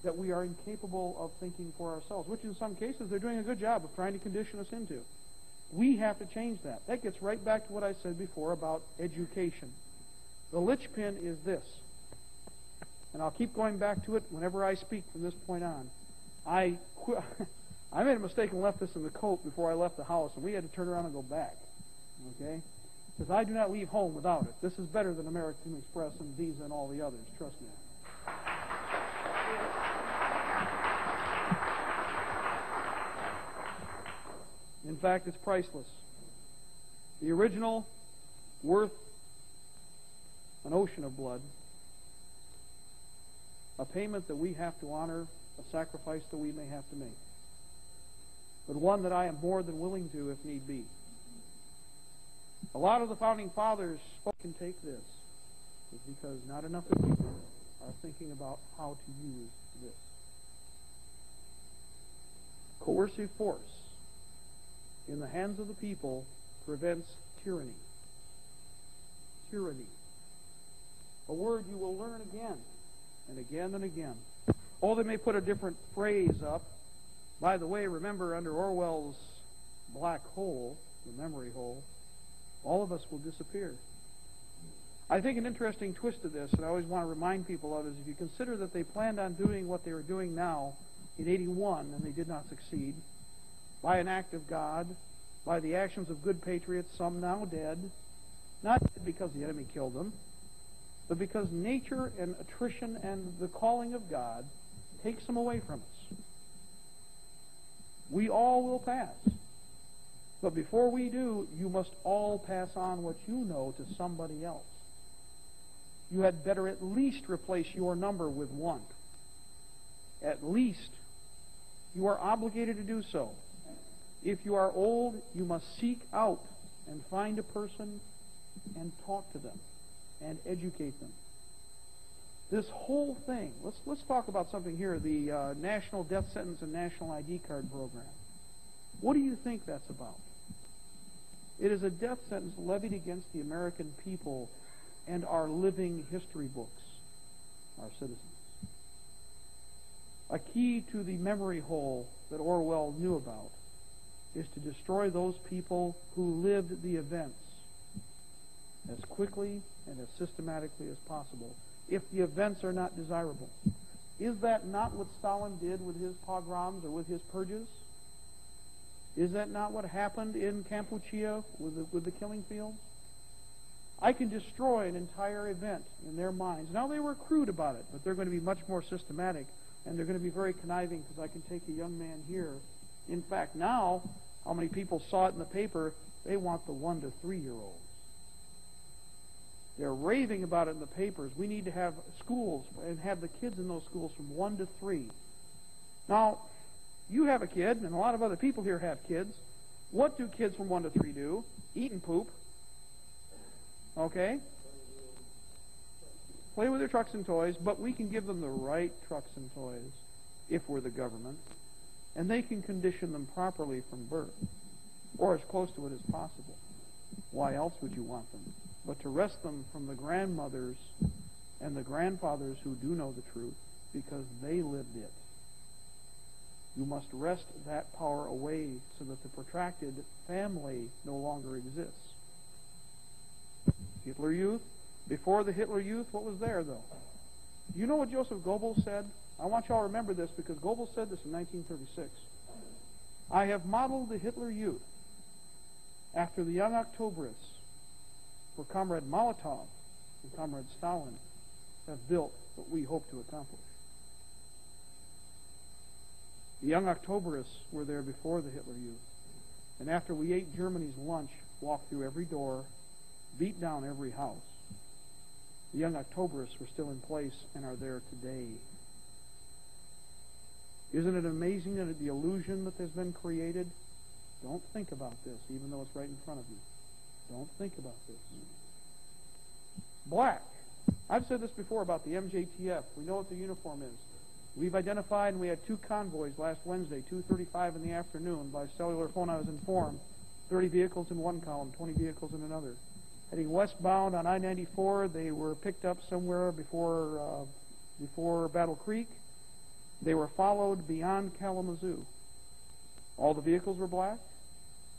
that we are incapable of thinking for ourselves, which in some cases they're doing a good job of trying to condition us into. We have to change that. That gets right back to what I said before about education. The linchpin is this and I'll keep going back to it whenever I speak from this point on. I I made a mistake and left this in the coat before I left the house, and we had to turn around and go back. Okay? Because I do not leave home without it. This is better than American Express and Visa and all the others. Trust me. In fact, it's priceless. The original, worth an ocean of blood a payment that we have to honor, a sacrifice that we may have to make, but one that I am more than willing to if need be. A lot of the founding fathers can take this is because not enough of people are thinking about how to use this. Coercive force in the hands of the people prevents tyranny. Tyranny. A word you will learn again and again and again. Oh, they may put a different phrase up. By the way, remember under Orwell's black hole, the memory hole, all of us will disappear. I think an interesting twist to this, and I always want to remind people of, is if you consider that they planned on doing what they are doing now in 81 and they did not succeed, by an act of God, by the actions of good patriots, some now dead, not because the enemy killed them, but because nature and attrition and the calling of God takes them away from us. We all will pass. But before we do, you must all pass on what you know to somebody else. You had better at least replace your number with one. At least. You are obligated to do so. If you are old, you must seek out and find a person and talk to them and educate them. this whole thing, let's, let's talk about something here, the uh, National Death Sentence and National ID Card Program. What do you think that's about? It is a death sentence levied against the American people and our living history books, our citizens. A key to the memory hole that Orwell knew about is to destroy those people who lived the events as quickly and as systematically as possible if the events are not desirable. Is that not what Stalin did with his pogroms or with his purges? Is that not what happened in Kampuchea with the, with the killing fields? I can destroy an entire event in their minds. Now, they were crude about it, but they're going to be much more systematic, and they're going to be very conniving because I can take a young man here. In fact, now, how many people saw it in the paper? They want the one to three year olds. They're raving about it in the papers. We need to have schools and have the kids in those schools from one to three. Now, you have a kid, and a lot of other people here have kids. What do kids from one to three do? Eat and poop. Okay? Play with their trucks and toys, but we can give them the right trucks and toys if we're the government. And they can condition them properly from birth, or as close to it as possible. Why else would you want them? But to wrest them from the grandmothers and the grandfathers who do know the truth because they lived it. You must wrest that power away so that the protracted family no longer exists. Hitler Youth. Before the Hitler Youth, what was there, though? You know what Joseph Goebbels said? I want you all to remember this because Goebbels said this in 1936. I have modeled the Hitler Youth after the young Octoberists where Comrade Molotov and Comrade Stalin have built what we hope to accomplish. The young Octoberists were there before the Hitler Youth. And after we ate Germany's lunch, walked through every door, beat down every house, the young Octoberists were still in place and are there today. Isn't it amazing that the illusion that has been created? Don't think about this, even though it's right in front of you. Don't think about this. Black. I've said this before about the MJTF. We know what the uniform is. We've identified, and we had two convoys last Wednesday, 2.35 in the afternoon. By cellular phone, I was informed. 30 vehicles in one column, 20 vehicles in another. Heading westbound on I-94, they were picked up somewhere before, uh, before Battle Creek. They were followed beyond Kalamazoo. All the vehicles were black,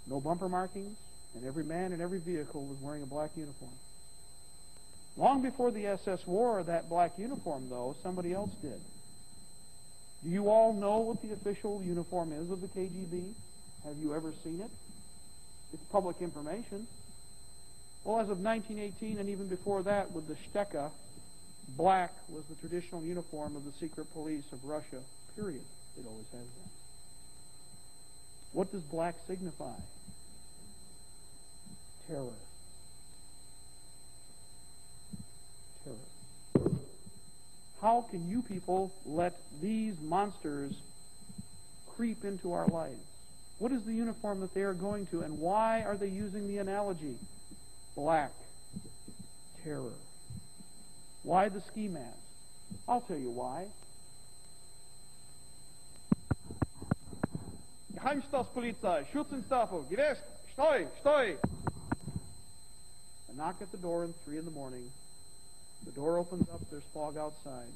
no bumper markings, and every man in every vehicle was wearing a black uniform. Long before the SS wore that black uniform, though, somebody else did. Do you all know what the official uniform is of the KGB? Have you ever seen it? It's public information. Well, as of 1918 and even before that, with the Cheka, black was the traditional uniform of the secret police of Russia, period. It always has been. What does black signify? Terror. Terror. How can you people let these monsters creep into our lives? What is the uniform that they are going to, and why are they using the analogy? Black. Terror. Why the ski mask? I'll tell you why. Geheimstabspolizei, Schutzenstaffel, Gewäsch, Stoi, Stoi. I knock at the door at 3 in the morning. The door opens up, there's fog outside,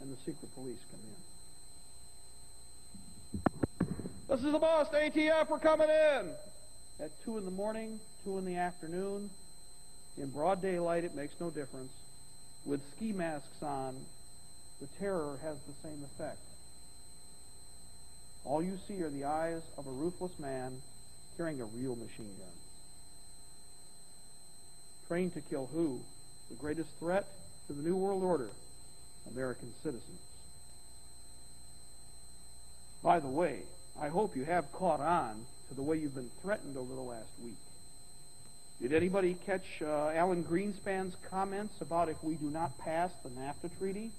and the secret police come in. This is the boss, ATF, we're coming in! At 2 in the morning, 2 in the afternoon, in broad daylight, it makes no difference. With ski masks on, the terror has the same effect. All you see are the eyes of a ruthless man carrying a real machine gun. Trained to kill who? The greatest threat to the New World Order American citizens. By the way, I hope you have caught on to the way you've been threatened over the last week. Did anybody catch uh, Alan Greenspan's comments about if we do not pass the NAFTA treaty?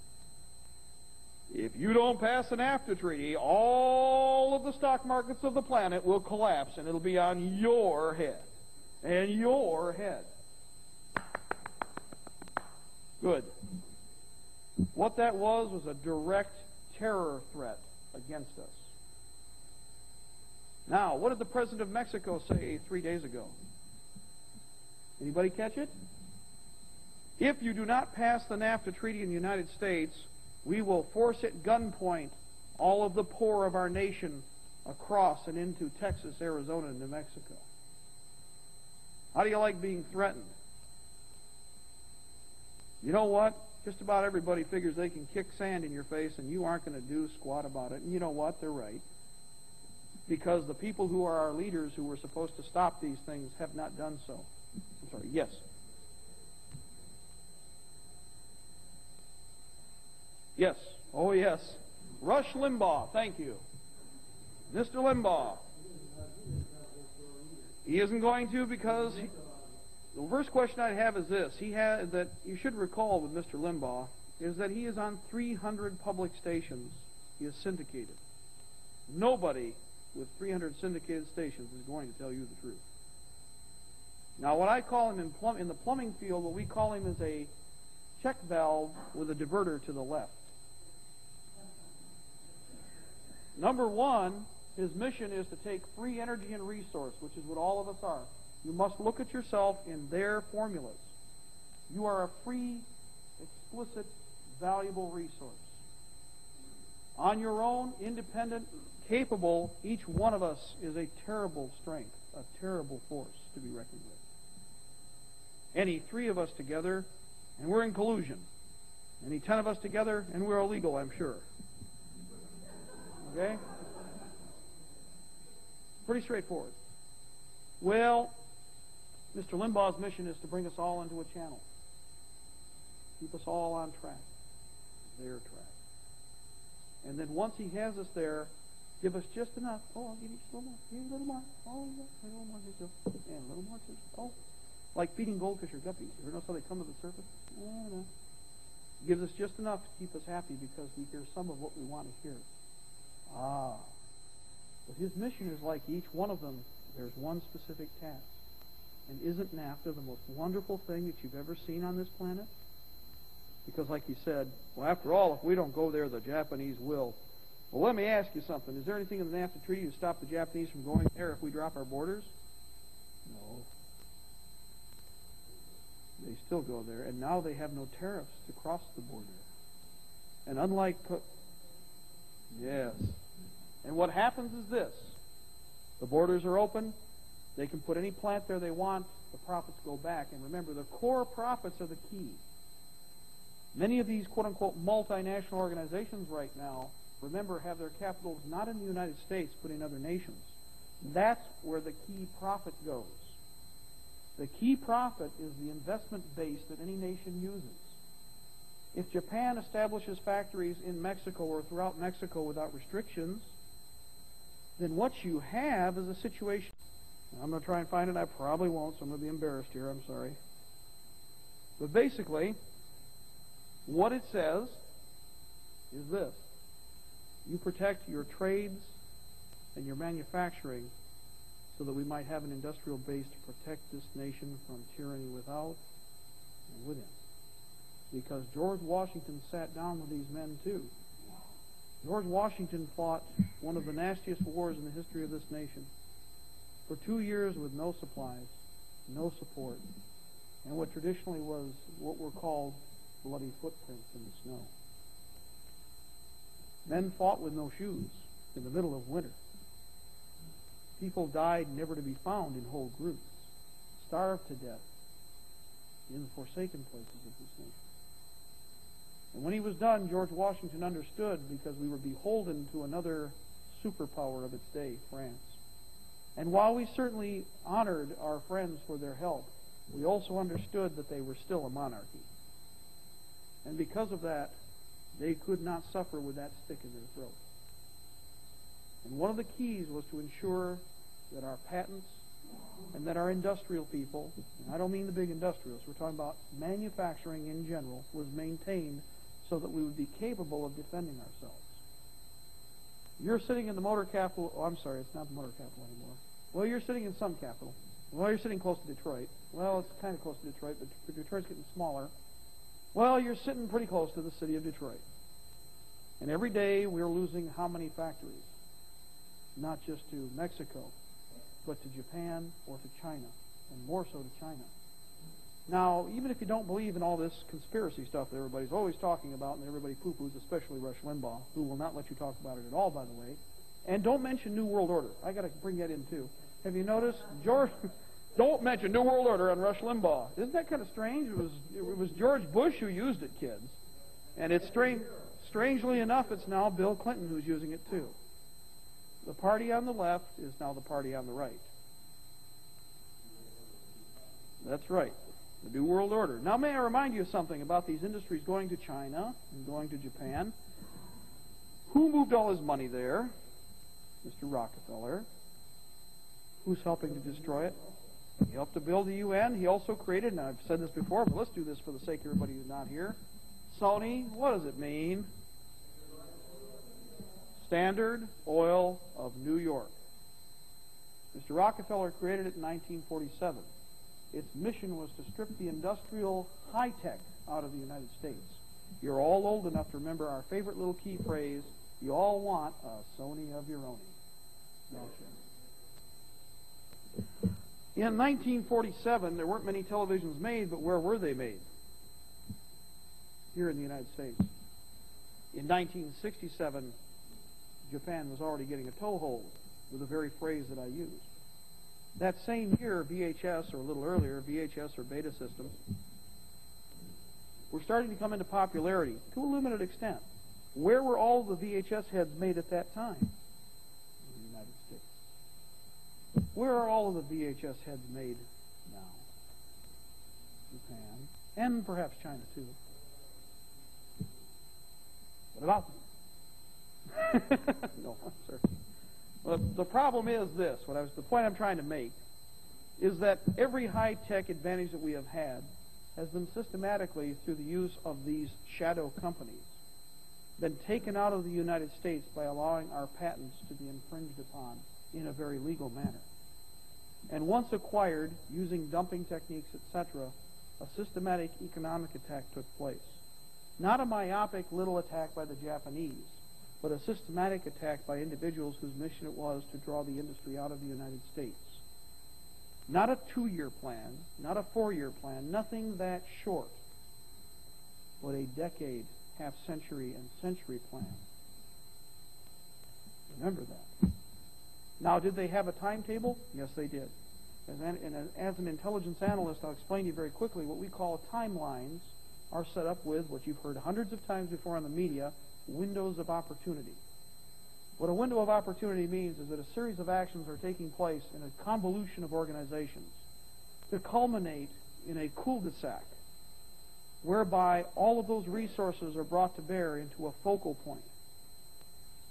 If you don't pass the NAFTA treaty, all of the stock markets of the planet will collapse and it'll be on your head. And your head. Good. What that was was a direct terror threat against us. Now, what did the President of Mexico say three days ago? Anybody catch it? If you do not pass the NAFTA treaty in the United States, we will force at gunpoint all of the poor of our nation across and into Texas, Arizona, and New Mexico. How do you like being threatened? You know what? Just about everybody figures they can kick sand in your face and you aren't going to do squat about it. And you know what? They're right. Because the people who are our leaders who were supposed to stop these things have not done so. Sorry. Yes. Yes. Oh, yes. Rush Limbaugh. Thank you. Mr. Limbaugh. He isn't going to because he, the first question I have is this: He had that you should recall with Mr. Limbaugh is that he is on 300 public stations. He is syndicated. Nobody with 300 syndicated stations is going to tell you the truth. Now, what I call him in, plum, in the plumbing field, what we call him is a check valve with a diverter to the left. Number one, his mission is to take free energy and resource, which is what all of us are. You must look at yourself in their formulas. You are a free, explicit, valuable resource. On your own, independent, capable, each one of us is a terrible strength, a terrible force to be reckoned with. Any three of us together, and we're in collusion. Any ten of us together, and we're illegal, I'm sure. Okay? Pretty straightforward. Well, Mr. Limbaugh's mission is to bring us all into a channel. Keep us all on track. Their track. And then once he has us there, give us just enough. Oh, I'll give you just a little more. Give you a little more. Oh, yeah, a little more. Here you. And a little more. Just, oh. Like feeding goldfish or guppies. You ever notice how they come to the surface? Yeah, no. Gives us just enough to keep us happy because we hear some of what we want to hear. Ah. But his mission is like each one of them, there's one specific task. And isn't NAFTA the most wonderful thing that you've ever seen on this planet? Because, like he said, well, after all, if we don't go there, the Japanese will. Well, let me ask you something. Is there anything in the NAFTA treaty to stop the Japanese from going there if we drop our borders? No. They still go there, and now they have no tariffs to cross the border. And unlike, yes, and what happens is this the borders are open, they can put any plant there they want, the profits go back. And remember, the core profits are the key. Many of these quote unquote multinational organizations right now, remember, have their capitals not in the United States but in other nations. That's where the key profit goes. The key profit is the investment base that any nation uses. If Japan establishes factories in Mexico or throughout Mexico without restrictions, then what you have is a situation. I'm going to try and find it. I probably won't, so I'm going to be embarrassed here. I'm sorry. But basically, what it says is this you protect your trades and your manufacturing so that we might have an industrial base to protect this nation from tyranny without and within. Because George Washington sat down with these men too. George Washington fought one of the nastiest wars in the history of this nation for two years with no supplies, no support, and what traditionally was what were called bloody footprints in the snow. Men fought with no shoes in the middle of winter. People died never to be found in whole groups, starved to death in the forsaken places of this nation. And when he was done, George Washington understood because we were beholden to another superpower of its day, France. And while we certainly honored our friends for their help, we also understood that they were still a monarchy. And because of that, they could not suffer with that stick in their throat. And one of the keys was to ensure that our patents and that our industrial people, and I don't mean the big industrialists, we're talking about manufacturing in general, was maintained so that we would be capable of defending ourselves. You're sitting in the motor capital. Oh, I'm sorry, it's not the motor capital anymore. Well, you're sitting in some capital. Well, you're sitting close to Detroit. Well, it's kind of close to Detroit, but Detroit's getting smaller. Well, you're sitting pretty close to the city of Detroit. And every day we're losing how many factories? Not just to Mexico, but to Japan or to China, and more so to China. Now, even if you don't believe in all this conspiracy stuff that everybody's always talking about and everybody poo-poos, especially Rush Limbaugh, who will not let you talk about it at all, by the way, and don't mention New World Order. I got to bring that in too. Have you noticed George? don't mention New World Order on Rush Limbaugh. Isn't that kind of strange? It was it was George Bush who used it, kids, and it's strange. Strangely enough, it's now Bill Clinton who's using it too. The party on the left is now the party on the right. That's right. The New World Order. Now, may I remind you of something about these industries going to China and going to Japan? Who moved all his money there? Mr. Rockefeller. Who's helping to destroy it? He helped to build the UN. He also created, and I've said this before, but let's do this for the sake of everybody who's not here. Sony, what does it mean? Standard Oil of New York. Mr. Rockefeller created it in 1947. Its mission was to strip the industrial high tech out of the United States. You're all old enough to remember our favorite little key phrase you all want a Sony of your own. In 1947, there weren't many televisions made, but where were they made? Here in the United States. In 1967, Japan was already getting a toehold with the very phrase that I used. That same year, VHS, or a little earlier, VHS or beta systems, were starting to come into popularity to a limited extent. Where were all the VHS heads made at that time? In the United States. Where are all of the VHS heads made now? Japan, and perhaps China too. What about them? no, sir. Well, the problem is this. What I was, the point I'm trying to make is that every high-tech advantage that we have had has been systematically through the use of these shadow companies been taken out of the United States by allowing our patents to be infringed upon in a very legal manner. And once acquired, using dumping techniques, etc., a systematic economic attack took place. Not a myopic little attack by the Japanese, but a systematic attack by individuals whose mission it was to draw the industry out of the United States. Not a two-year plan, not a four-year plan, nothing that short, but a decade half century and century plan. Remember that. Now, did they have a timetable? Yes, they did. As an, as an intelligence analyst, I'll explain to you very quickly what we call timelines are set up with what you've heard hundreds of times before on the media, windows of opportunity. What a window of opportunity means is that a series of actions are taking place in a convolution of organizations to culminate in a cul-de-sac whereby all of those resources are brought to bear into a focal point.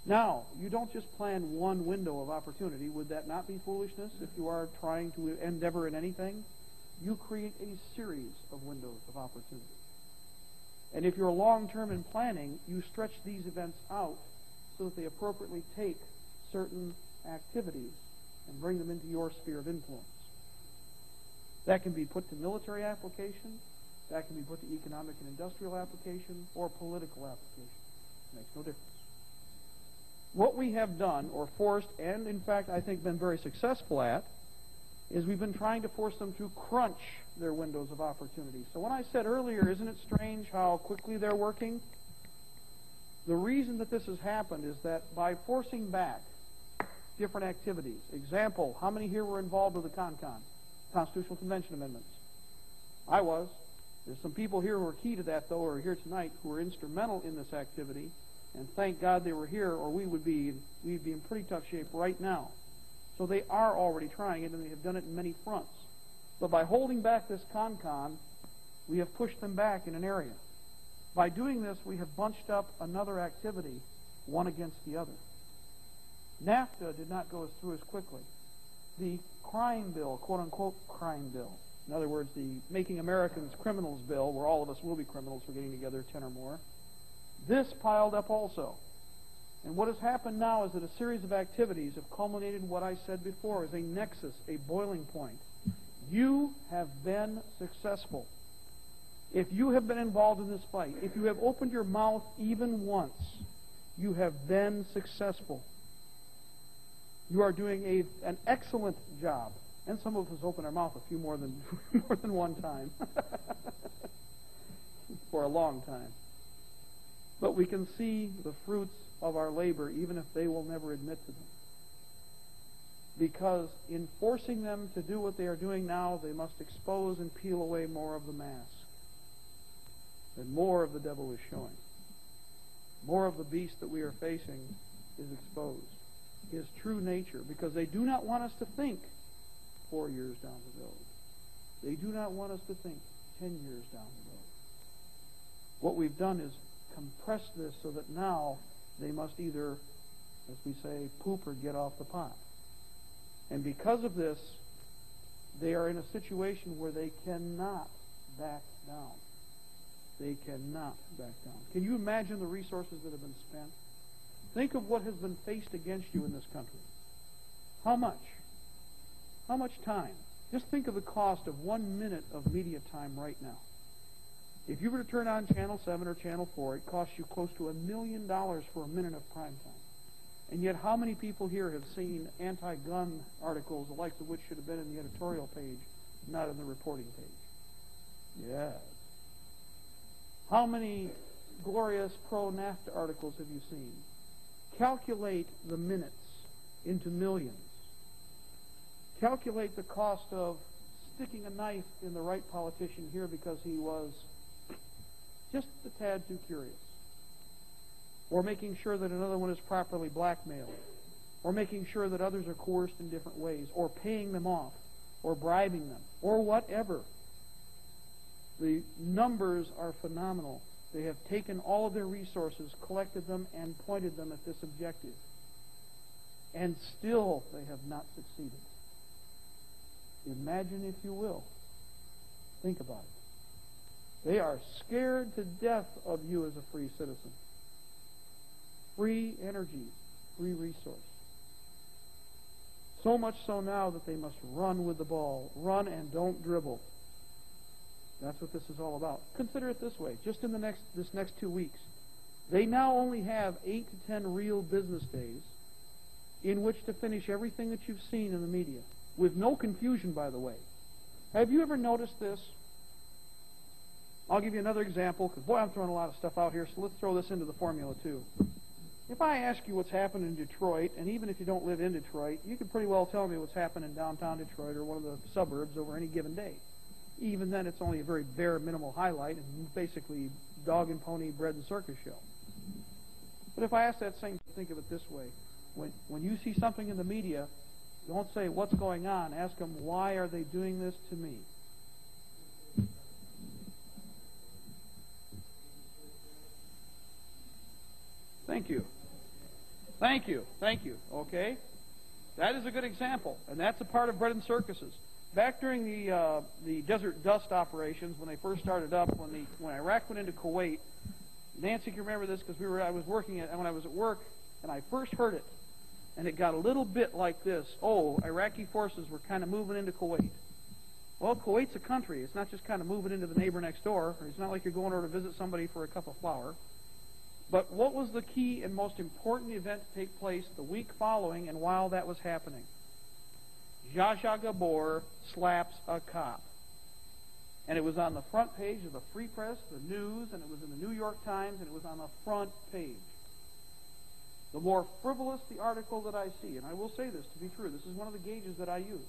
Now, you don't just plan one window of opportunity. Would that not be foolishness if you are trying to endeavor in anything? You create a series of windows of opportunity. And if you're long-term in planning, you stretch these events out so that they appropriately take certain activities and bring them into your sphere of influence. That can be put to military application. That can be put to economic and industrial application or political application. It makes no difference. What we have done, or forced, and in fact I think been very successful at, is we've been trying to force them to crunch their windows of opportunity. So when I said earlier, isn't it strange how quickly they're working? The reason that this has happened is that by forcing back different activities, example, how many here were involved with the CONCON, Constitutional Convention amendments? I was. There's some people here who are key to that, though, or are here tonight, who are instrumental in this activity, and thank God they were here, or we would be we'd be in pretty tough shape right now. So they are already trying it, and they have done it in many fronts. But by holding back this CONCON, we have pushed them back in an area. By doing this, we have bunched up another activity, one against the other. NAFTA did not go through as quickly. The crime bill, quote unquote crime bill, in other words, the Making Americans Criminals bill, where all of us will be criminals for getting together 10 or more, this piled up also. And what has happened now is that a series of activities have culminated in what I said before as a nexus, a boiling point. You have been successful. If you have been involved in this fight, if you have opened your mouth even once, you have been successful. You are doing a, an excellent job. And some of us open our mouth a few more than, more than one time. For a long time. But we can see the fruits of our labor, even if they will never admit to them. Because in forcing them to do what they are doing now, they must expose and peel away more of the mask. And more of the devil is showing. More of the beast that we are facing is exposed. His true nature, because they do not want us to think four years down the road. They do not want us to think ten years down the road. What we've done is compress this so that now they must either, as we say, poop or get off the pot. And because of this, they are in a situation where they cannot back down. They cannot back down. Can you imagine the resources that have been spent? Think of what has been faced against you in this country. How much? How much time? Just think of the cost of one minute of media time right now. If you were to turn on Channel 7 or Channel 4, it costs you close to a million dollars for a minute of prime time. And yet, how many people here have seen anti-gun articles, the likes of which should have been in the editorial page, not in the reporting page? Yes. How many glorious pro-NAFTA articles have you seen? Calculate the minutes into millions. Calculate the cost of sticking a knife in the right politician here because he was just a tad too curious or making sure that another one is properly blackmailed, or making sure that others are coerced in different ways, or paying them off, or bribing them, or whatever. The numbers are phenomenal. They have taken all of their resources, collected them, and pointed them at this objective. And still they have not succeeded. Imagine, if you will. Think about it. They are scared to death of you as a free citizen free energy, free resource. So much so now that they must run with the ball. Run and don't dribble. That's what this is all about. Consider it this way. Just in the next this next two weeks, they now only have eight to ten real business days in which to finish everything that you've seen in the media. With no confusion, by the way. Have you ever noticed this? I'll give you another example, because boy, I'm throwing a lot of stuff out here, so let's throw this into the formula too. If I ask you what's happened in Detroit, and even if you don't live in Detroit, you can pretty well tell me what's happened in downtown Detroit or one of the suburbs over any given day. Even then, it's only a very bare minimal highlight and basically dog and pony bread and circus show. But if I ask that same, think of it this way: when when you see something in the media, don't say what's going on. Ask them why are they doing this to me. Thank you. Thank you. Thank you. Okay? That is a good example, and that's a part of bread and circuses. Back during the uh, the Desert Dust operations, when they first started up, when the when Iraq went into Kuwait, Nancy can remember this because we were I was working at when I was at work, and I first heard it, and it got a little bit like this. Oh, Iraqi forces were kind of moving into Kuwait. Well, Kuwait's a country. It's not just kind of moving into the neighbor next door. It's not like you're going over to visit somebody for a cup of flour. But what was the key and most important event to take place the week following and while that was happening? Zsa Gabor slaps a cop. And it was on the front page of the Free Press, the news, and it was in the New York Times, and it was on the front page. The more frivolous the article that I see, and I will say this to be true, this is one of the gauges that I use,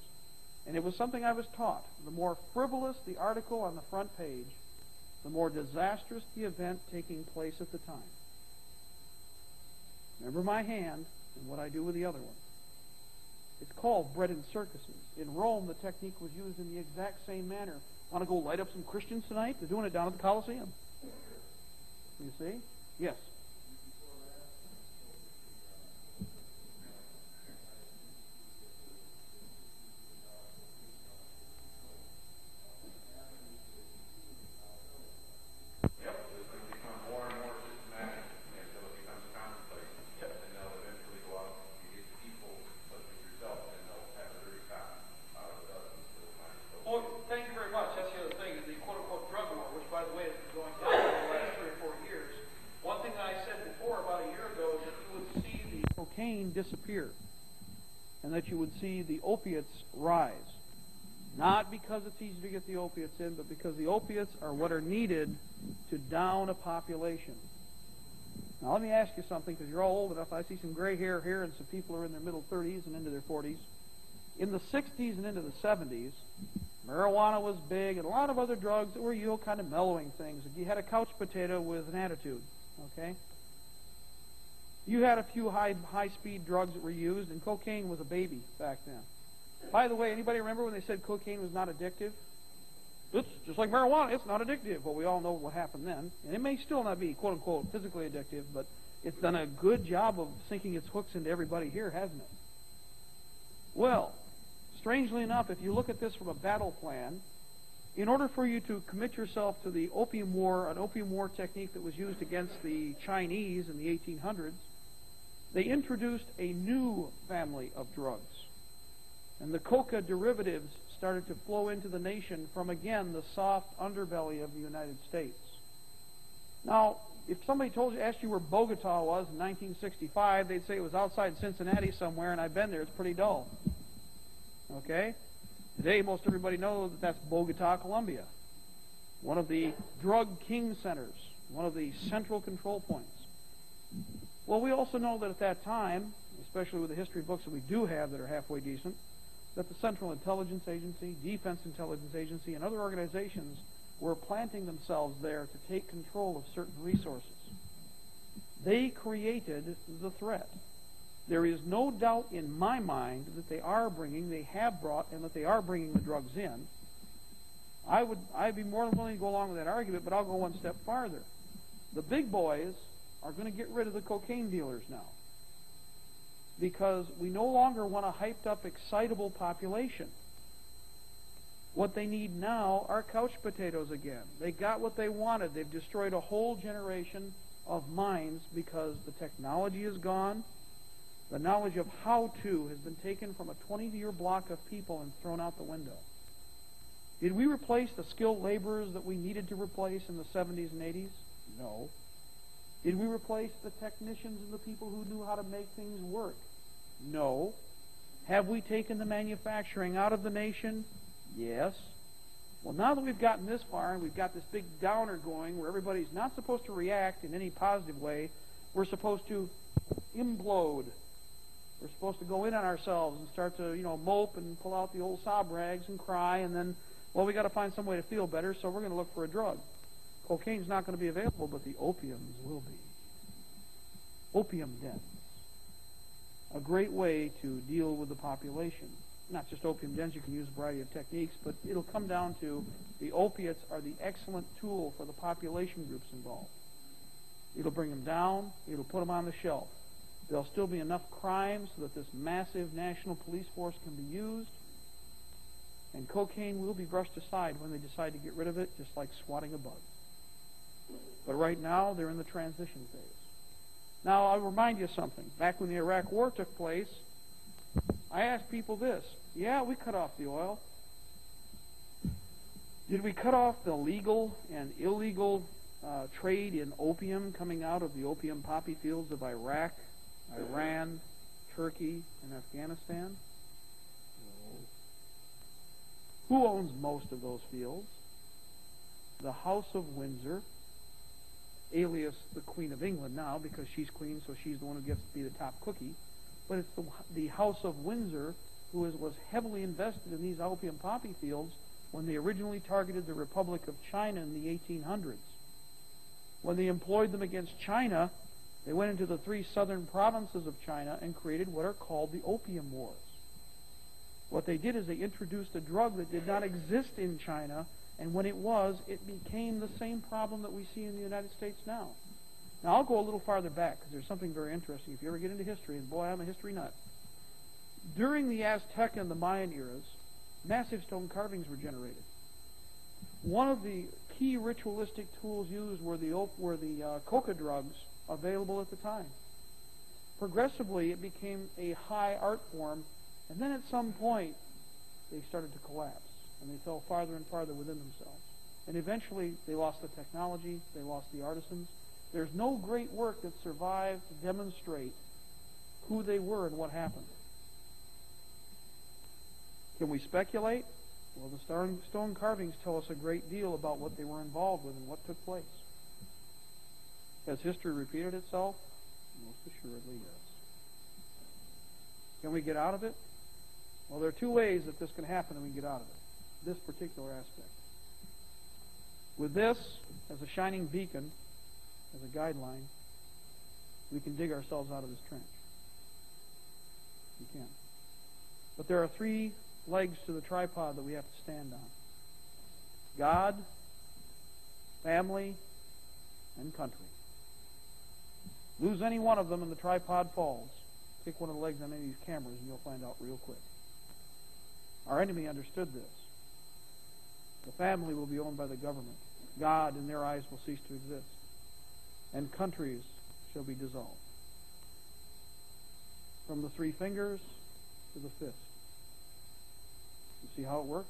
and it was something I was taught. The more frivolous the article on the front page, the more disastrous the event taking place at the time. Remember my hand and what I do with the other one. It's called bread and circuses. In Rome, the technique was used in the exact same manner. Want to go light up some Christians tonight? They're doing it down at the Colosseum. You see? Yes. You're all old enough. I see some gray hair here, and some people are in their middle 30s and into their 40s. In the 60s and into the 70s, marijuana was big, and a lot of other drugs that were, you know, kind of mellowing things. You had a couch potato with an attitude, okay? You had a few high high speed drugs that were used, and cocaine was a baby back then. By the way, anybody remember when they said cocaine was not addictive? It's just like marijuana. It's not addictive. Well, we all know what happened then. And it may still not be, quote unquote, physically addictive, but it's done a good job of sinking its hooks into everybody here, hasn't it? Well, strangely enough, if you look at this from a battle plan, in order for you to commit yourself to the opium war, an opium war technique that was used against the Chinese in the 1800s, they introduced a new family of drugs. And the coca derivatives started to flow into the nation from, again, the soft underbelly of the United States. Now, if somebody told you, asked you where Bogota was in 1965, they'd say it was outside Cincinnati somewhere, and I've been there. It's pretty dull. Okay? Today, most everybody knows that that's Bogota, Colombia. One of the drug king centers, one of the central control points. Well, we also know that at that time, especially with the history books that we do have that are halfway decent, that the Central Intelligence Agency, Defense Intelligence Agency, and other organizations were planting themselves there to take control of certain resources. They created the threat. There is no doubt in my mind that they are bringing, they have brought, and that they are bringing the drugs in. I would, I'd be more than willing to go along with that argument, but I'll go one step farther. The big boys are going to get rid of the cocaine dealers now because we no longer want a hyped up, excitable population. What they need now are couch potatoes again. They got what they wanted. They've destroyed a whole generation of minds because the technology is gone. The knowledge of how to has been taken from a 20 year block of people and thrown out the window. Did we replace the skilled laborers that we needed to replace in the 70s and 80s? No. Did we replace the technicians and the people who knew how to make things work? No. Have we taken the manufacturing out of the nation? Yes. Well, now that we've gotten this far and we've got this big downer going where everybody's not supposed to react in any positive way, we're supposed to implode. We're supposed to go in on ourselves and start to, you know, mope and pull out the old sob rags and cry and then, well, we got to find some way to feel better, so we're going to look for a drug. Cocaine's not going to be available, but the opiums will be. Opium dens a great way to deal with the population. Not just opium dens, you can use a variety of techniques, but it'll come down to the opiates are the excellent tool for the population groups involved. It'll bring them down, it'll put them on the shelf. There'll still be enough crime so that this massive national police force can be used. And cocaine will be brushed aside when they decide to get rid of it, just like swatting a bug. But right now, they're in the transition phase. Now, I'll remind you something. Back when the Iraq War took place, I asked people this. Yeah, we cut off the oil. Did we cut off the legal and illegal uh, trade in opium coming out of the opium poppy fields of Iraq, Iran, Turkey, and Afghanistan? No. Who owns most of those fields? The House of Windsor alias the Queen of England now because she's queen, so she's the one who gets to be the top cookie. But it's the, the House of Windsor who is, was heavily invested in these opium poppy fields when they originally targeted the Republic of China in the 1800s. When they employed them against China, they went into the three southern provinces of China and created what are called the Opium Wars. What they did is they introduced a drug that did not exist in China and when it was, it became the same problem that we see in the United States now. Now, I'll go a little farther back because there's something very interesting. If you ever get into history, and boy, I'm a history nut. During the Aztec and the Mayan eras, massive stone carvings were generated. One of the key ritualistic tools used were the, were the uh, coca drugs available at the time. Progressively, it became a high art form, and then at some point, they started to collapse and they fell farther and farther within themselves. And eventually, they lost the technology, they lost the artisans. There's no great work that survived to demonstrate who they were and what happened. Can we speculate? Well, the stone, carvings tell us a great deal about what they were involved with and what took place. Has history repeated itself? Most assuredly, yes. Can we get out of it? Well, there are two ways that this can happen and we can get out of it. This particular aspect. With this as a shining beacon, as a guideline, we can dig ourselves out of this trench. We can. But there are three legs to the tripod that we have to stand on God, family, and country. Lose any one of them and the tripod falls. Pick one of the legs on any of these cameras and you'll find out real quick. Our enemy understood this. The family will be owned by the government. God, in their eyes, will cease to exist. And countries shall be dissolved. From the three fingers to the fist. See how it works?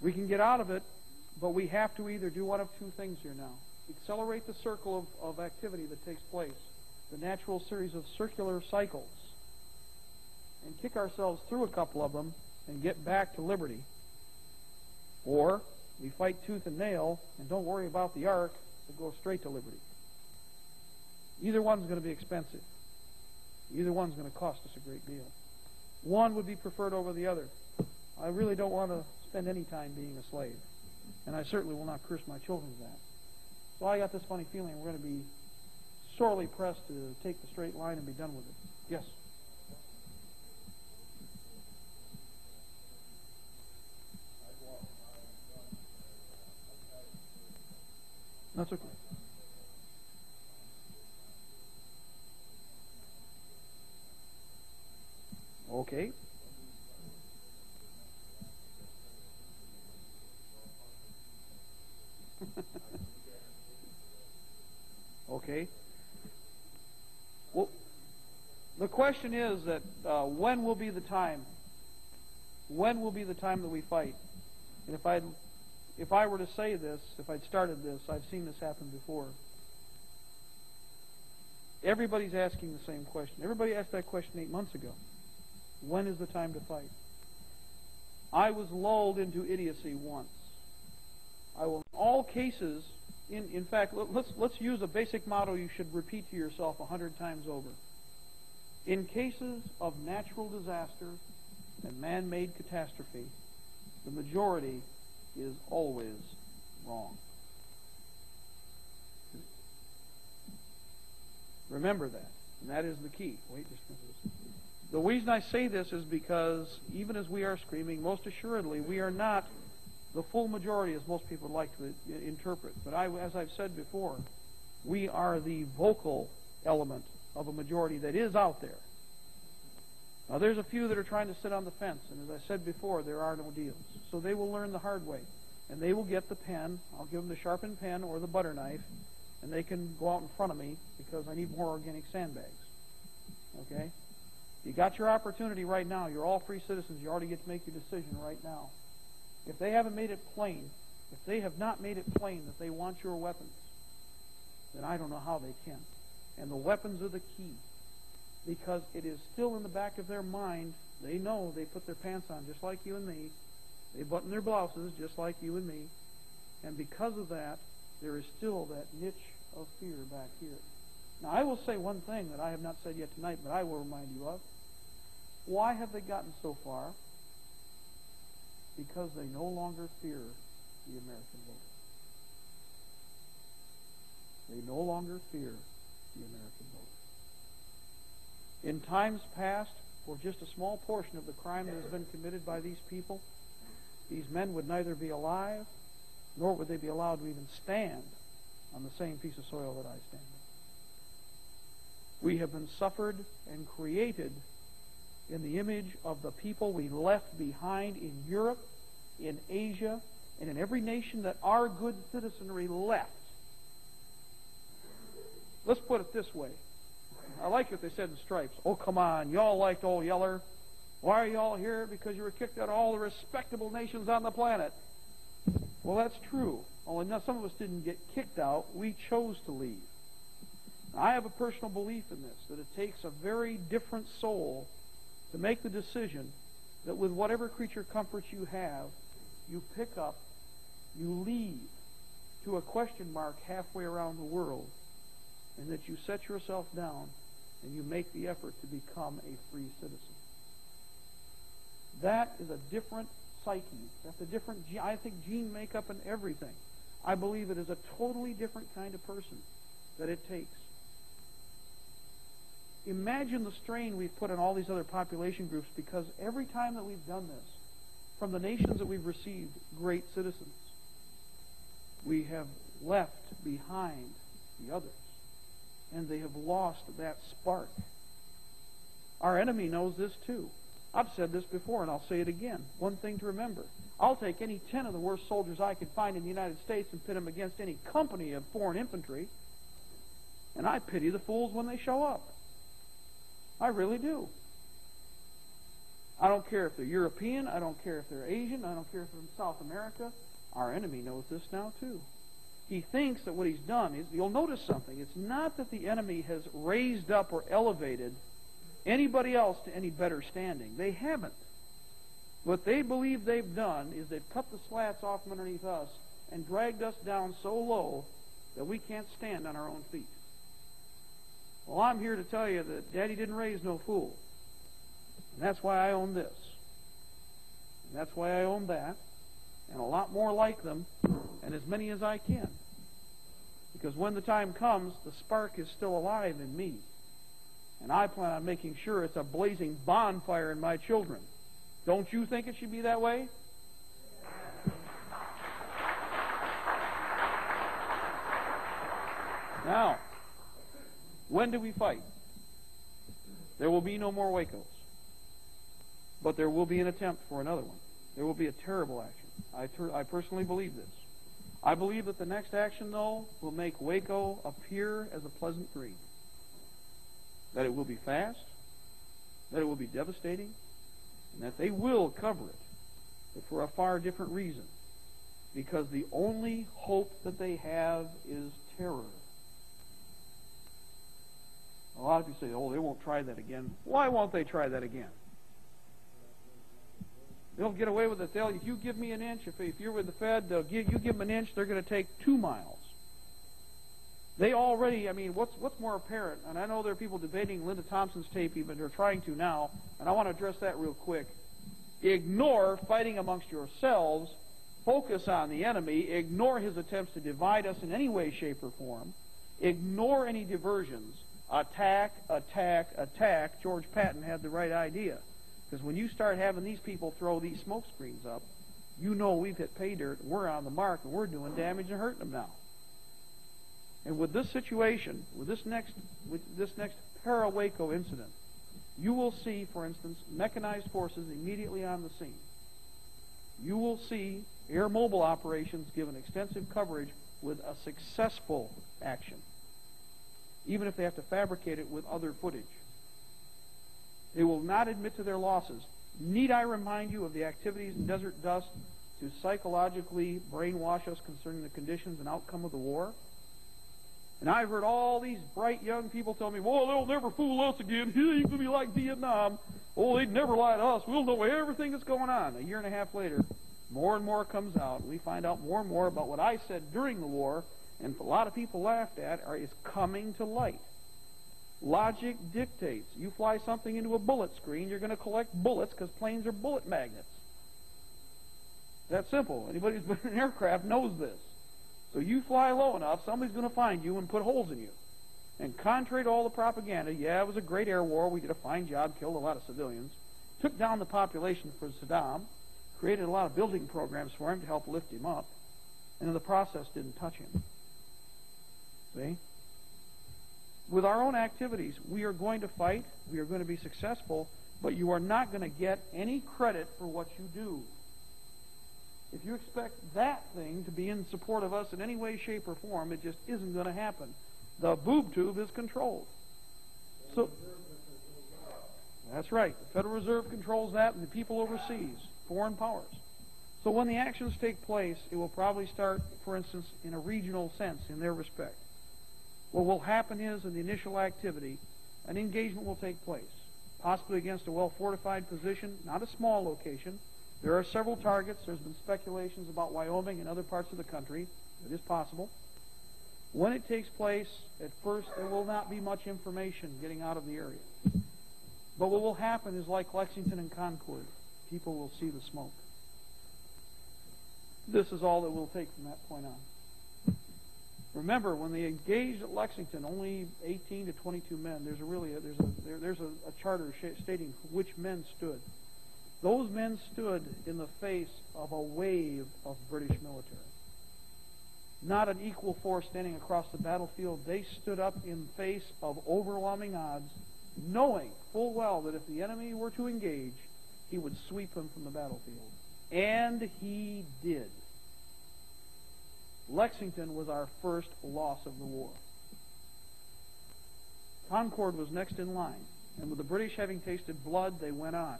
We can get out of it, but we have to either do one of two things here now. Accelerate the circle of, of activity that takes place, the natural series of circular cycles, and kick ourselves through a couple of them and get back to liberty. Or we fight tooth and nail and don't worry about the ark, but go straight to liberty. Either one's going to be expensive. Either one's going to cost us a great deal. One would be preferred over the other. I really don't want to spend any time being a slave. And I certainly will not curse my children for that. So I got this funny feeling we're going to be sorely pressed to take the straight line and be done with it. Yes? That's okay. Okay. okay. Well, the question is that uh, when will be the time? When will be the time that we fight? And if I, if I were to say this, if I'd started this, I've seen this happen before. Everybody's asking the same question. Everybody asked that question eight months ago. When is the time to fight? I was lulled into idiocy once. I will, in all cases, in, in fact, let, let's, let's use a basic motto you should repeat to yourself a hundred times over. In cases of natural disaster and man-made catastrophe, the majority is always wrong. Remember that, and that is the key. Wait just a minute. The reason I say this is because even as we are screaming, most assuredly, we are not the full majority as most people would like to interpret. But I, as I've said before, we are the vocal element of a majority that is out there. Now, there's a few that are trying to sit on the fence, and as I said before, there are no deals. So they will learn the hard way, and they will get the pen. I'll give them the sharpened pen or the butter knife, and they can go out in front of me because I need more organic sandbags. Okay? You got your opportunity right now. You're all free citizens. You already get to make your decision right now. If they haven't made it plain, if they have not made it plain that they want your weapons, then I don't know how they can. And the weapons are the key. Because it is still in the back of their mind. They know they put their pants on just like you and me. They button their blouses just like you and me. And because of that, there is still that niche of fear back here. Now, I will say one thing that I have not said yet tonight, but I will remind you of. Why have they gotten so far? Because they no longer fear the American voter. They no longer fear the American voter. In times past, for just a small portion of the crime that has been committed by these people, these men would neither be alive nor would they be allowed to even stand on the same piece of soil that I stand on. We have been suffered and created in the image of the people we left behind in Europe, in Asia, and in every nation that our good citizenry left. Let's put it this way. I like what they said in Stripes. Oh, come on. Y'all liked Old Yeller. Why are y'all here? Because you were kicked out of all the respectable nations on the planet. Well, that's true. Only now some of us didn't get kicked out. We chose to leave. I have a personal belief in this, that it takes a very different soul to make the decision that with whatever creature comforts you have, you pick up, you leave to a question mark halfway around the world, and that you set yourself down and you make the effort to become a free citizen. That is a different psyche. That's a different, I think, gene makeup and everything. I believe it is a totally different kind of person that it takes. Imagine the strain we've put on all these other population groups because every time that we've done this, from the nations that we've received great citizens, we have left behind the others. And they have lost that spark. Our enemy knows this too. I've said this before, and I'll say it again. One thing to remember I'll take any ten of the worst soldiers I could find in the United States and pit them against any company of foreign infantry, and I pity the fools when they show up. I really do. I don't care if they're European, I don't care if they're Asian, I don't care if they're from South America. Our enemy knows this now, too. He thinks that what he's done is, you'll notice something. It's not that the enemy has raised up or elevated anybody else to any better standing. They haven't. What they believe they've done is they've cut the slats off from underneath us and dragged us down so low that we can't stand on our own feet. Well, I'm here to tell you that Daddy didn't raise no fool. And that's why I own this. And that's why I own that. And a lot more like them, and as many as I can. Because when the time comes, the spark is still alive in me. And I plan on making sure it's a blazing bonfire in my children. Don't you think it should be that way? Now, when do we fight? There will be no more Wacos. But there will be an attempt for another one. There will be a terrible action. I, ter- I personally believe this. I believe that the next action, though, will make Waco appear as a pleasant dream that it will be fast, that it will be devastating, and that they will cover it, but for a far different reason. Because the only hope that they have is terror. A lot of you say, oh, they won't try that again. Why won't they try that again? They'll get away with it. They'll, if you give me an inch, if, if you're with the Fed, they'll give, you give them an inch, they're going to take two miles. They already, I mean, what's, what's more apparent? And I know there are people debating Linda Thompson's tape even, they're trying to now, and I want to address that real quick. Ignore fighting amongst yourselves, focus on the enemy, ignore his attempts to divide us in any way, shape, or form, ignore any diversions, attack, attack, attack. George Patton had the right idea. Because when you start having these people throw these smoke screens up, you know we've hit pay dirt, we're on the mark, and we're doing damage and hurting them now. And with this situation, with this next, with this next Parawaco incident, you will see, for instance, mechanized forces immediately on the scene. You will see air mobile operations given extensive coverage with a successful action, even if they have to fabricate it with other footage. They will not admit to their losses. Need I remind you of the activities in Desert Dust to psychologically brainwash us concerning the conditions and outcome of the war? And I've heard all these bright young people tell me, well, they'll never fool us again. It ain't going be like Vietnam. Oh, they'd never lie to us. We'll know everything that's going on. A year and a half later, more and more comes out. We find out more and more about what I said during the war, and a lot of people laughed at, are, is coming to light. Logic dictates. You fly something into a bullet screen, you're going to collect bullets because planes are bullet magnets. That's simple. Anybody who's been in an aircraft knows this. So you fly low enough, somebody's going to find you and put holes in you. And contrary to all the propaganda, yeah, it was a great air war. We did a fine job, killed a lot of civilians, took down the population for Saddam, created a lot of building programs for him to help lift him up, and in the process didn't touch him. See? With our own activities, we are going to fight, we are going to be successful, but you are not going to get any credit for what you do. If you expect that thing to be in support of us in any way, shape, or form, it just isn't going to happen. The boob tube is controlled. So that's right. The Federal Reserve controls that, and the people overseas, foreign powers. So when the actions take place, it will probably start, for instance, in a regional sense in their respect. What will happen is, in the initial activity, an engagement will take place, possibly against a well-fortified position, not a small location. There are several targets. There's been speculations about Wyoming and other parts of the country. It is possible. When it takes place, at first there will not be much information getting out of the area. But what will happen is like Lexington and Concord. People will see the smoke. This is all that will take from that point on. Remember, when they engaged at Lexington, only 18 to 22 men. There's a really a, there's a there, there's a, a charter stating which men stood. Those men stood in the face of a wave of British military. Not an equal force standing across the battlefield. They stood up in face of overwhelming odds, knowing full well that if the enemy were to engage, he would sweep them from the battlefield. And he did. Lexington was our first loss of the war. Concord was next in line, and with the British having tasted blood, they went on.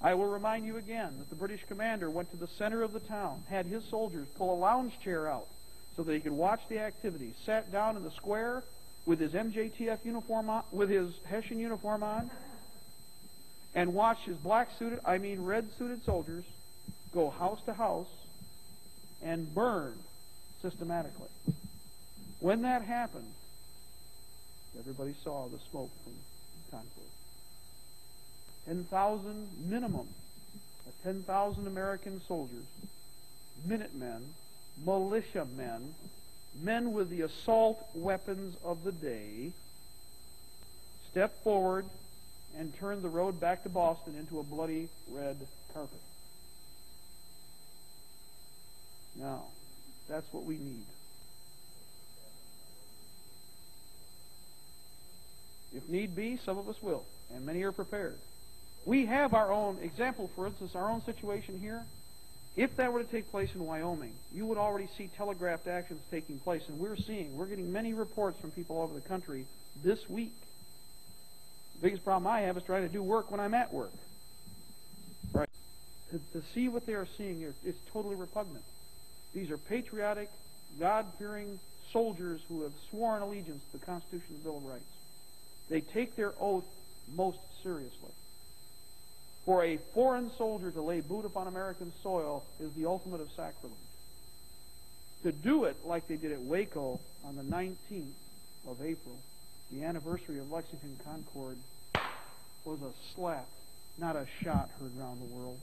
I will remind you again that the British commander went to the center of the town, had his soldiers pull a lounge chair out so that he could watch the activity, sat down in the square with his MJTF uniform on, with his Hessian uniform on, and watched his black suited, I mean red suited soldiers go house to house and burn systematically. When that happened, everybody saw the smoke from Concord. 10,000 minimum, 10,000 American soldiers, Minutemen, militiamen, men with the assault weapons of the day, stepped forward and turned the road back to Boston into a bloody red carpet. Now, that's what we need. If need be, some of us will, and many are prepared. We have our own example, for instance, our own situation here. If that were to take place in Wyoming, you would already see telegraphed actions taking place, and we're seeing, we're getting many reports from people all over the country this week. The biggest problem I have is trying to do work when I'm at work. Right? To, to see what they are seeing it's totally repugnant. These are patriotic, God-fearing soldiers who have sworn allegiance to the Constitution and Bill of Rights. They take their oath most seriously. For a foreign soldier to lay boot upon American soil is the ultimate of sacrilege. To do it like they did at Waco on the 19th of April, the anniversary of Lexington Concord, was a slap, not a shot heard round the world.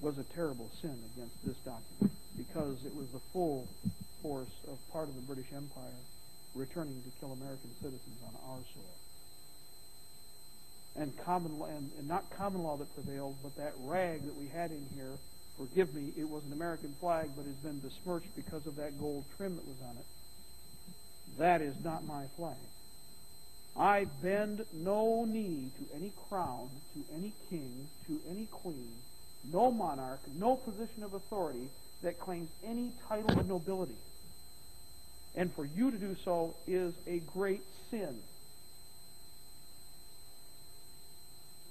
Was a terrible sin against this document because it was the full force of part of the British Empire returning to kill American citizens on our soil and common and, and not common law that prevailed, but that rag that we had in here. Forgive me, it was an American flag, but it's been besmirched because of that gold trim that was on it. That is not my flag. I bend no knee to any crown, to any king, to any queen, no monarch, no position of authority that claims any title of nobility. And for you to do so is a great sin.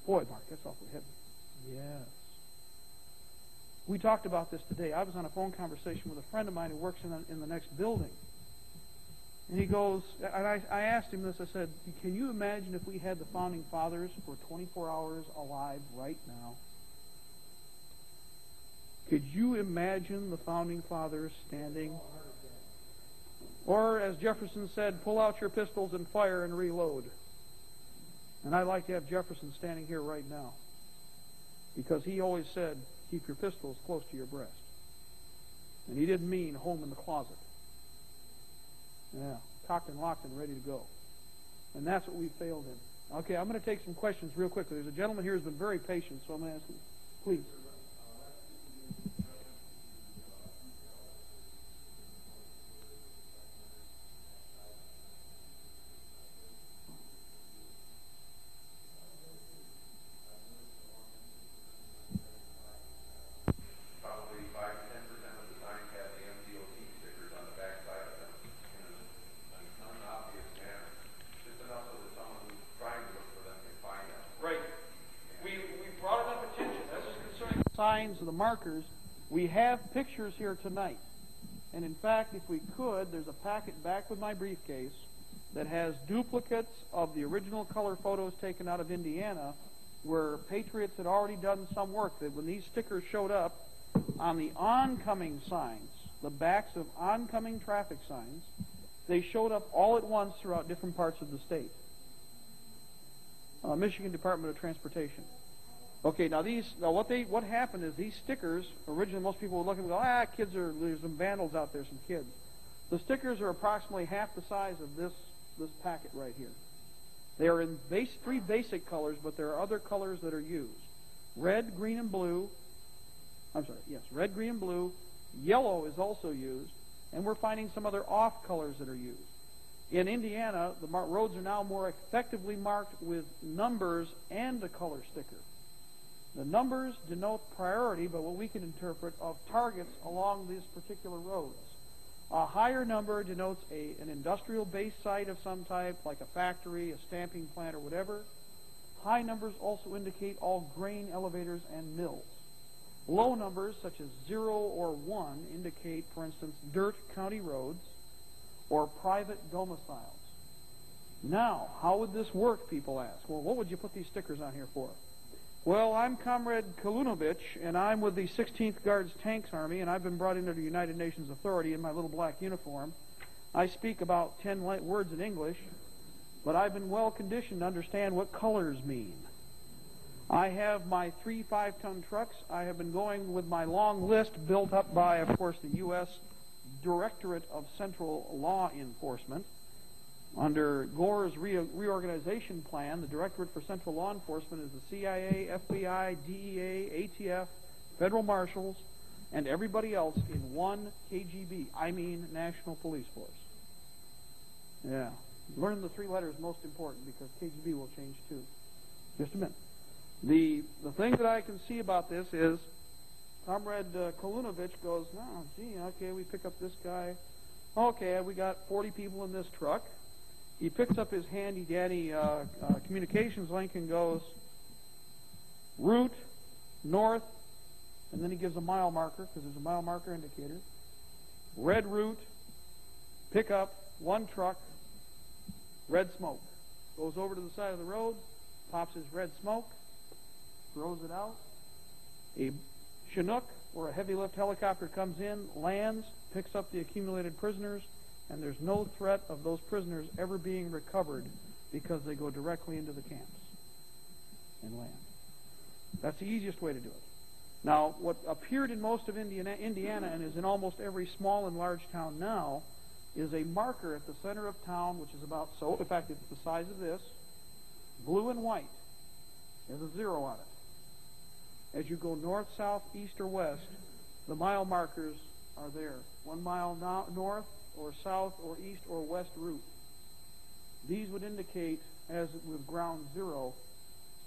Boy, Mark, that's awfully heavy. Yes. We talked about this today. I was on a phone conversation with a friend of mine who works in the, in the next building. And he goes, and I, I asked him this, I said, can you imagine if we had the founding fathers for 24 hours alive right now? Could you imagine the founding fathers standing? Or, as Jefferson said, pull out your pistols and fire and reload. And I'd like to have Jefferson standing here right now. Because he always said, keep your pistols close to your breast. And he didn't mean home in the closet. Yeah, cocked and locked and ready to go. And that's what we failed in. Okay, I'm going to take some questions real quickly. There's a gentleman here who's been very patient, so I'm going to ask him. Please. probably five to ten percent of the signs have the MDOT stickers on the backside of them in an unobvious manner. Just enough so that someone who's trying to look for them can find them. Right. We, we brought enough attention. This is concerning the signs and the markers. We have pictures here tonight. And in fact, if we could, there's a packet back with my briefcase that has duplicates of the original color photos taken out of Indiana where Patriots had already done some work that when these stickers showed up on the oncoming signs, the backs of oncoming traffic signs, they showed up all at once throughout different parts of the state. Uh, Michigan Department of Transportation. Okay, now these, now what they, what happened is these stickers, originally most people would look at them and go, ah, kids are, there's some vandals out there, some kids. The stickers are approximately half the size of this, this packet right here. They are in base, three basic colors, but there are other colors that are used. Red, green, and blue. I'm sorry, yes, red, green, and blue. Yellow is also used, and we're finding some other off colors that are used. In Indiana, the roads are now more effectively marked with numbers and a color sticker. The numbers denote priority, but what we can interpret of targets along these particular roads. A higher number denotes a, an industrial base site of some type, like a factory, a stamping plant, or whatever. High numbers also indicate all grain elevators and mills. Low numbers, such as 0 or 1, indicate, for instance, dirt county roads or private domiciles. Now, how would this work, people ask? Well, what would you put these stickers on here for? Well, I'm Comrade Kalunovich, and I'm with the 16th Guards Tanks Army, and I've been brought into the United Nations Authority in my little black uniform. I speak about 10 light words in English, but I've been well conditioned to understand what colors mean. I have my three five-ton trucks. I have been going with my long list built up by, of course, the U.S. Directorate of Central Law Enforcement. Under Gore's re- reorganization plan, the Directorate for Central Law Enforcement is the CIA, FBI, DEA, ATF, federal marshals, and everybody else in one KGB. I mean National Police Force. Yeah. Learn the three letters most important because KGB will change too. Just a minute. The the thing that I can see about this is Comrade uh, Kalunovich goes, oh, gee, okay, we pick up this guy. Okay, we got 40 people in this truck. He picks up his handy dandy uh, uh, communications link and goes route north, and then he gives a mile marker because there's a mile marker indicator. Red route, pick up one truck, red smoke. Goes over to the side of the road, pops his red smoke, throws it out. A Chinook or a heavy lift helicopter comes in, lands, picks up the accumulated prisoners, and there's no threat of those prisoners ever being recovered because they go directly into the camps and land. That's the easiest way to do it. Now, what appeared in most of Indiana, Indiana and is in almost every small and large town now is a marker at the center of town, which is about so. In fact, it's the size of this, blue and white. There's a zero on it. As you go north, south, east, or west, the mile markers are there. One mile no- north, or south, or east, or west route. These would indicate, as with ground zero,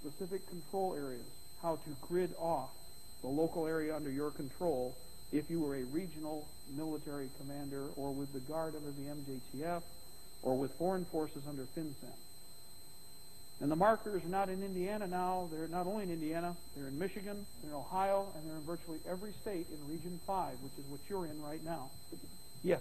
specific control areas, how to grid off the local area under your control if you were a regional military commander or with the Guard under the MJTF or with foreign forces under FinCEN. And the markers are not in Indiana now. They're not only in Indiana, they're in Michigan, they're in Ohio, and they're in virtually every state in Region 5, which is what you're in right now. Yes?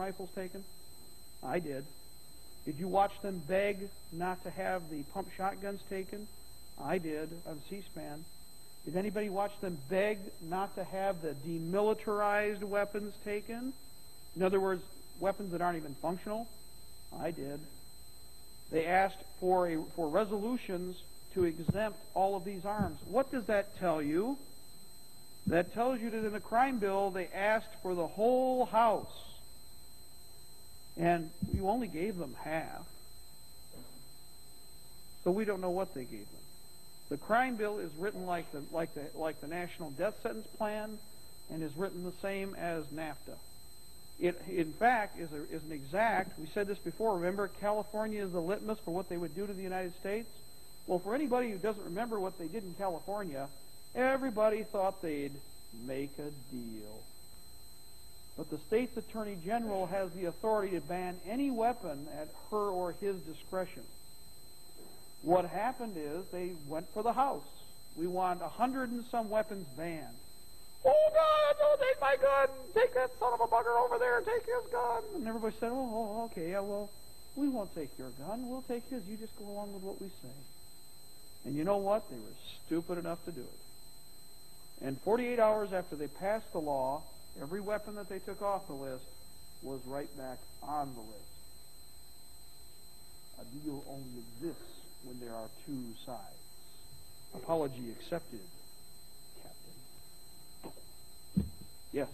Rifles taken? I did. Did you watch them beg not to have the pump shotguns taken? I did on C-SPAN. Did anybody watch them beg not to have the demilitarized weapons taken? In other words, weapons that aren't even functional? I did. They asked for, a, for resolutions to exempt all of these arms. What does that tell you? That tells you that in the crime bill they asked for the whole House. And you only gave them half. So we don't know what they gave them. The crime bill is written like the, like the, like the national death sentence plan and is written the same as NAFTA. It, in fact, is, a, is an exact, we said this before, remember California is the litmus for what they would do to the United States? Well, for anybody who doesn't remember what they did in California, everybody thought they'd make a deal. But the state's attorney general has the authority to ban any weapon at her or his discretion. What happened is they went for the House. We want a hundred and some weapons banned. Oh God, don't take my gun! Take that son of a bugger over there, take his gun! And everybody said, oh, oh, oh, okay, yeah, well, we won't take your gun, we'll take his, you just go along with what we say. And you know what? They were stupid enough to do it. And 48 hours after they passed the law, every weapon that they took off the list was right back on the list. A deal only exists when there are two sides. Apology accepted, Captain. Yes.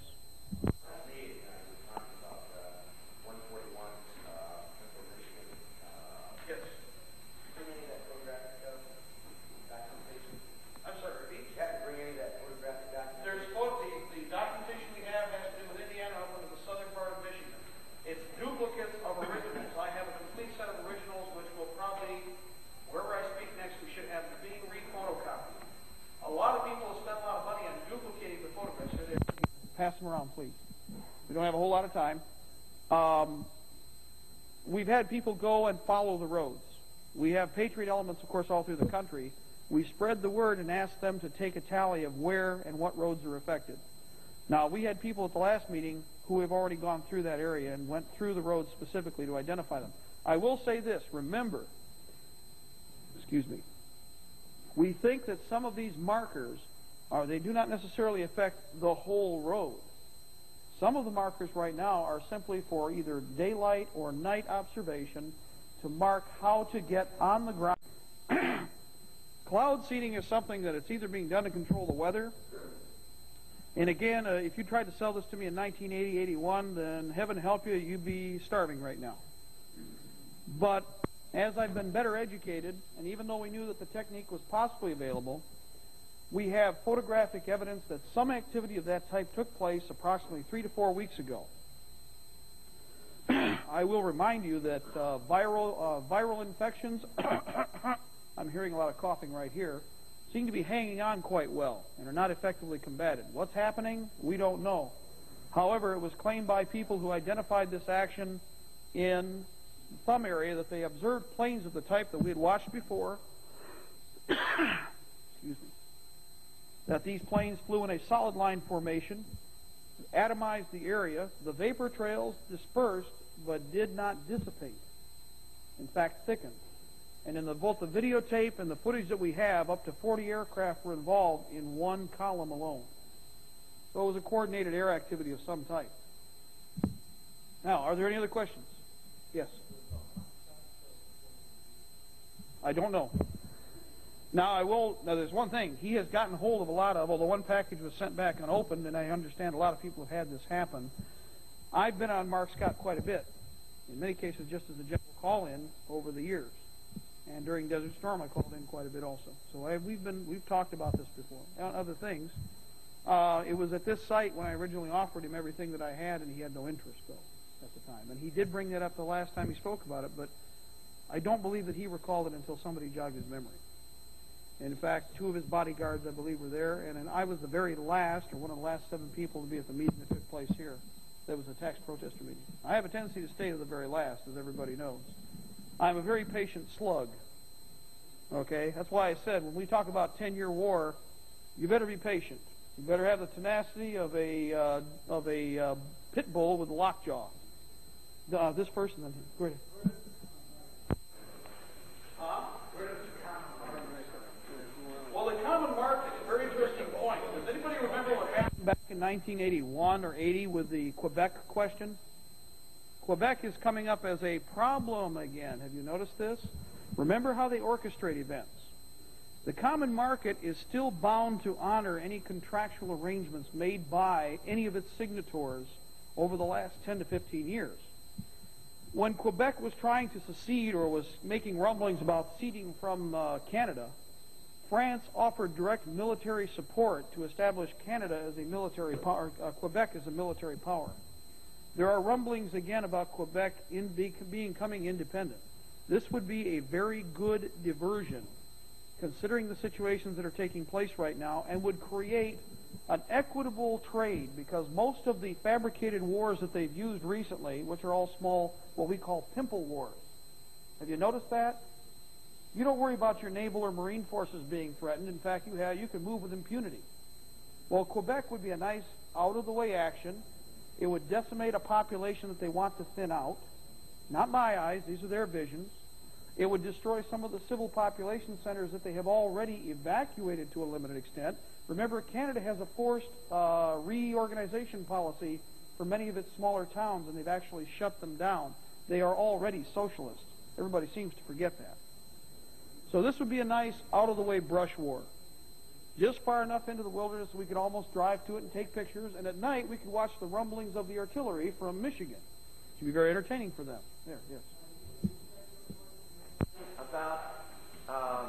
Last meeting, uh, we talked about, uh, one forty-one, uh, Central Michigan, uh, Yes. bring any of that photographic stuff, documentation? I'm sorry, repeat. You have to bring any of that photographic documentation? There's supposed the, the documentation we have has to do with Indiana up into the southern part of Michigan. It's duplicates of originals. I have a complete set of originals which will probably, wherever I speak next, we should have being re-photocopied. A lot of people have spent a lot of money on duplicating the photographs. Here they are. Pass them around, please. We don't have a whole lot of time. Um, we've had people go and follow the roads. We have Patriot elements, of course, all through the country. We spread the word and asked them to take a tally of where and what roads are affected. Now, we had people at the last meeting who have already gone through that area and went through the roads specifically to identify them. I will say this, remember, excuse me, we think that some of these markers are, they do not necessarily affect the whole road. Some of the markers right now are simply for either daylight or night observation to mark how to get on the ground. Cloud seeding is something that it's either being done to control the weather. And again, uh, if you tried to sell this to me in 1980, 81, then heaven help you, you'd be starving right now. But as I've been better educated, and even though we knew that the technique was possibly available, we have photographic evidence that some activity of that type took place approximately three to four weeks ago. I will remind you that uh, viral uh, viral infections, I'm hearing a lot of coughing right here, seem to be hanging on quite well and are not effectively combated. What's happening? We don't know. However, it was claimed by people who identified this action in some area that they observed planes of the type that we had watched before. That these planes flew in a solid line formation, atomized the area. The vapor trails dispersed but did not dissipate. In fact, thickened. And in the, both the videotape and the footage that we have, up to 40 aircraft were involved in one column alone. So it was a coordinated air activity of some type. Now, are there any other questions? Yes. I don't know. Now, I will. Now, there's one thing. He has gotten hold of a lot of, although one package was sent back unopened, and I understand a lot of people have had this happen. I've been on Mark Scott quite a bit, in many cases just as a general call-in over the years. And during Desert Storm, I called in quite a bit also. So I, we've been we've talked about this before and other things. Uh, it was at this site when I originally offered him everything that I had, and he had no interest though at the time. And he did bring that up the last time he spoke about it, but I don't believe that he recalled it until somebody jogged his memory. In fact, two of his bodyguards, I believe, were there, and, and I was the very last, or one of the last seven people to be at the meeting that took place here. That was a tax protester meeting. I have a tendency to stay to the very last, as everybody knows. I'm a very patient slug. Okay, that's why I said when we talk about 10-year war, you better be patient. You better have the tenacity of a uh, of a uh, pit bull with a lockjaw. Uh, this person, then, go ahead. Well, the common market is a very interesting point. Does anybody remember what happened back in 1981 or 80 with the Quebec question? Quebec is coming up as a problem again. Have you noticed this? Remember how they orchestrate events. The common market is still bound to honor any contractual arrangements made by any of its signatories over the last 10 to 15 years. When Quebec was trying to secede or was making rumblings about ceding from uh, Canada, France offered direct military support to establish Canada as a military power, uh, Quebec as a military power. There are rumblings again about Quebec in be, becoming independent. This would be a very good diversion, considering the situations that are taking place right now, and would create an equitable trade because most of the fabricated wars that they've used recently, which are all small, what we call pimple wars. Have you noticed that? You don't worry about your naval or marine forces being threatened. In fact, you have you can move with impunity. Well, Quebec would be a nice out of the way action. It would decimate a population that they want to thin out. Not my eyes, these are their visions. It would destroy some of the civil population centers that they have already evacuated to a limited extent. Remember, Canada has a forced uh, reorganization policy for many of its smaller towns, and they've actually shut them down. They are already socialist. Everybody seems to forget that. So this would be a nice out-of-the-way brush war. Just far enough into the wilderness we could almost drive to it and take pictures, and at night we could watch the rumblings of the artillery from Michigan. It should be very entertaining for them. There, yes. About um,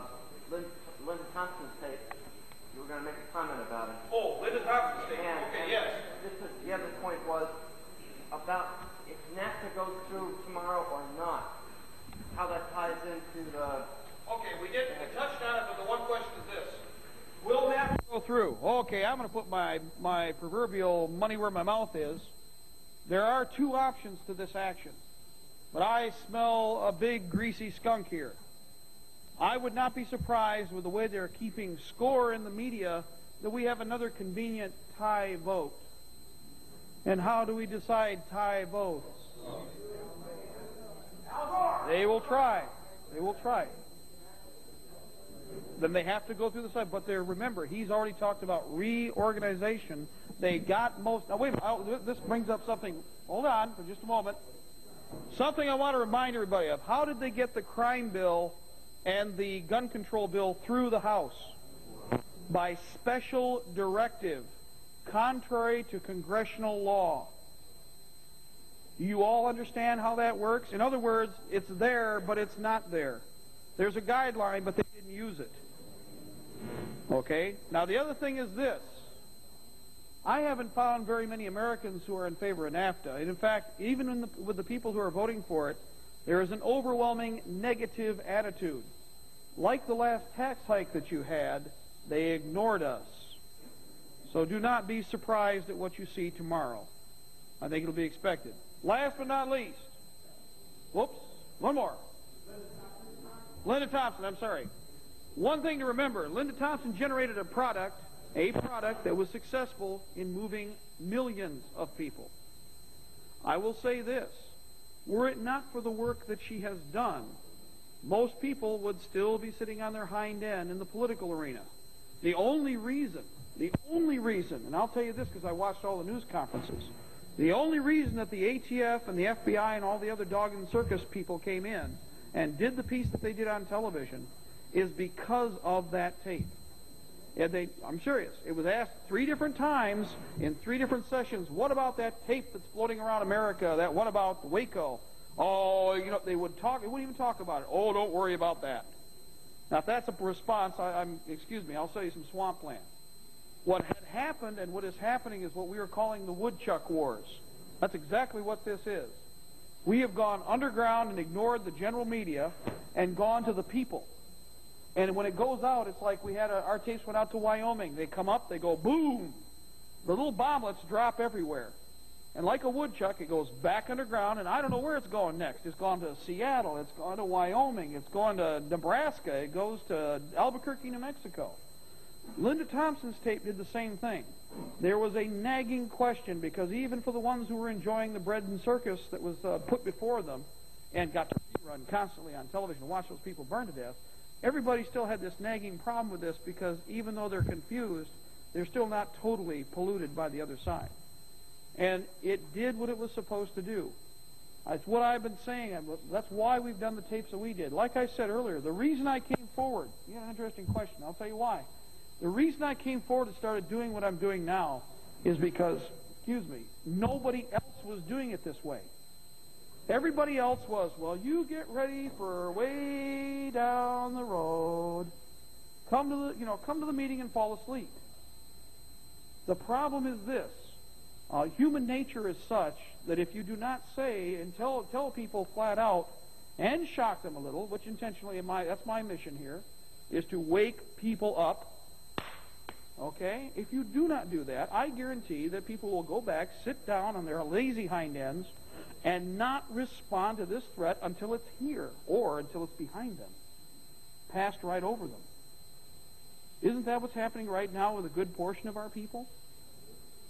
Linda, Linda Thompson's tape. You were going to make a comment about it. Oh, Linda Thompson's And, statement. Okay, and yes. This is, the other point was about if NAFTA goes through tomorrow or not, how that ties into the Okay, we did, we touched on it, but the one question is this. Will that through? Okay, I'm going to put my, my proverbial money where my mouth is. There are two options to this action, but I smell a big greasy skunk here. I would not be surprised with the way they're keeping score in the media that we have another convenient tie vote. And how do we decide tie votes? They will try. They will try then they have to go through the site. But remember, he's already talked about reorganization. They got most. Now, wait. I'll- This brings up something. Hold on for just a moment. Something I want to remind everybody of. How did they get the crime bill and the gun control bill through the House? By special directive, contrary to congressional law. You all understand how that works? In other words, it's there, but it's not there. There's a guideline, but they didn't use it. Okay? Now, the other thing is this. I haven't found very many Americans who are in favor of NAFTA. And in fact, even the, with the people who are voting for it, there is an overwhelming negative attitude. Like the last tax hike that you had, they ignored us. So do not be surprised at what you see tomorrow. I think it'll be expected. Last but not least, whoops, one more. Linda Thompson, I'm sorry. One thing to remember, Linda Thompson generated a product, a product that was successful in moving millions of people. I will say this, were it not for the work that she has done, most people would still be sitting on their hind end in the political arena. The only reason, the only reason, and I'll tell you this because I watched all the news conferences, the only reason that the ATF and the FBI and all the other dog and circus people came in and did the piece that they did on television is because of that tape. And they, I'm serious. It was asked three different times in three different sessions. What about that tape that's floating around America? That what about Waco? Oh, you know, they would talk. They wouldn't even talk about it. Oh, don't worry about that. Now, if that's a response, I, I'm excuse me. I'll sell you some swampland. What had happened and what is happening is what we are calling the woodchuck wars. That's exactly what this is. We have gone underground and ignored the general media and gone to the people. And when it goes out, it's like we had a, our tapes went out to Wyoming. They come up, they go boom. The little bomblets drop everywhere. And like a woodchuck, it goes back underground, and I don't know where it's going next. It's gone to Seattle, it's gone to Wyoming, it's gone to Nebraska, it goes to Albuquerque, New Mexico. Linda Thompson's tape did the same thing. There was a nagging question because even for the ones who were enjoying the bread and circus that was uh, put before them and got to run constantly on television watch those people burn to death, everybody still had this nagging problem with this because even though they're confused, they're still not totally polluted by the other side. And it did what it was supposed to do. That's what I've been saying. That's why we've done the tapes that we did. Like I said earlier, the reason I came forward, you got an interesting question. I'll tell you why. The reason I came forward and started doing what I'm doing now is because, excuse me, nobody else was doing it this way. Everybody else was, well, you get ready for way down the road. Come to the, you know, come to the meeting and fall asleep. The problem is this. Uh, human nature is such that if you do not say and tell, tell people flat out and shock them a little, which intentionally, my, that's my mission here, is to wake people up. Okay? If you do not do that, I guarantee that people will go back, sit down on their lazy hind ends, and not respond to this threat until it's here or until it's behind them, passed right over them. Isn't that what's happening right now with a good portion of our people?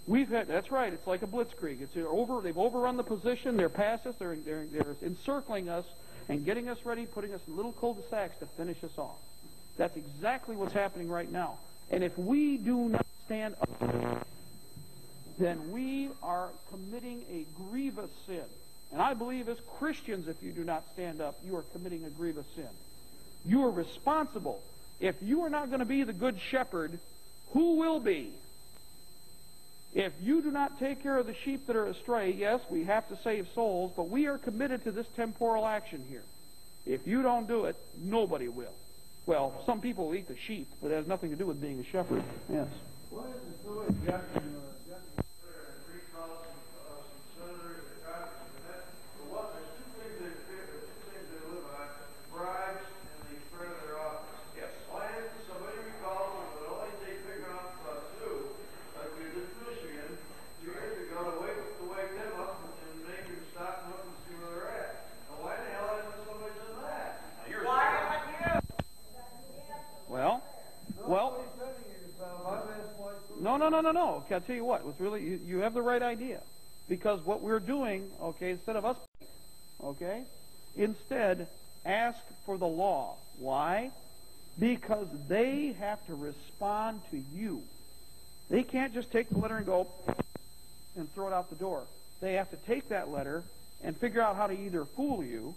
We've had that's right. It's like a blitzkrieg. It's over. They've overrun the position. They're past us. They're, they're they're encircling us and getting us ready, putting us in little cul-de-sacs to finish us off. That's exactly what's happening right now. And if we do not stand up, then we are committing a grievous sin. And I believe as Christians, if you do not stand up, you are committing a grievous sin. You are responsible. If you are not going to be the good shepherd, who will be? If you do not take care of the sheep that are astray, yes, we have to save souls, but we are committed to this temporal action here. If you don't do it, nobody will. Well, some people eat the sheep, but it has nothing to do with being a shepherd. Yes. Why is it so objecting, uh, objecting there and recall some, uh, some senators and congressmen? And that, for what, there's two things they, there's two things they live on, bribes and the threat of their office. Yes. Why isn't somebody recall them, but only take picking up, uh, Sue, like we did in Michigan, two years ago, to wake, to wake them up and, and make them stop and look and see where they're at? Now, why the hell hasn't somebody done that? Well, well, Nobody's defending yourself, I've asked why. No, no, no, no. I'll tell you what. It's really you, you have the right idea, because what we're doing, okay, instead of us, okay, instead ask for the law. Why? Because they have to respond to you. They can't just take the letter and go and throw it out the door. They have to take that letter and figure out how to either fool you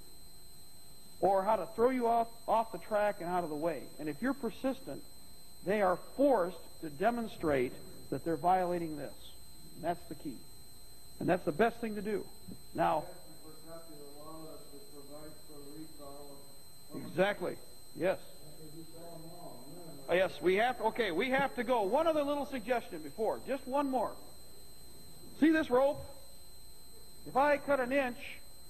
or how to throw you off, off the track and out of the way. And if you're persistent, they are forced to demonstrate that they're violating this. And that's the key. And that's the best thing to do. Now, exactly. Yes. Oh, Yes, we have to, okay, we have to go. One other little suggestion before, just one more. See this rope? If I cut an inch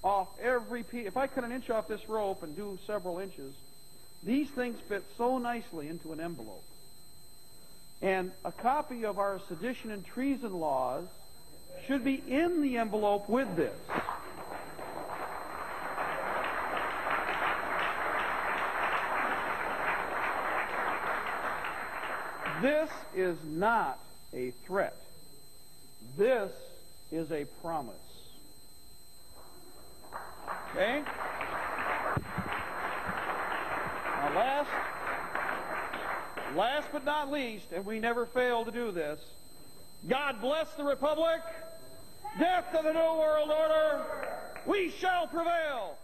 off every piece, if I cut an inch off this rope and do several inches, these things fit so nicely into an envelope. And a copy of our sedition and treason laws should be in the envelope with this. This is not a threat. This is a promise. Okay? Now, last, last but not least, and we never fail to do this, God bless the Republic. Death to the New World Order. We shall prevail.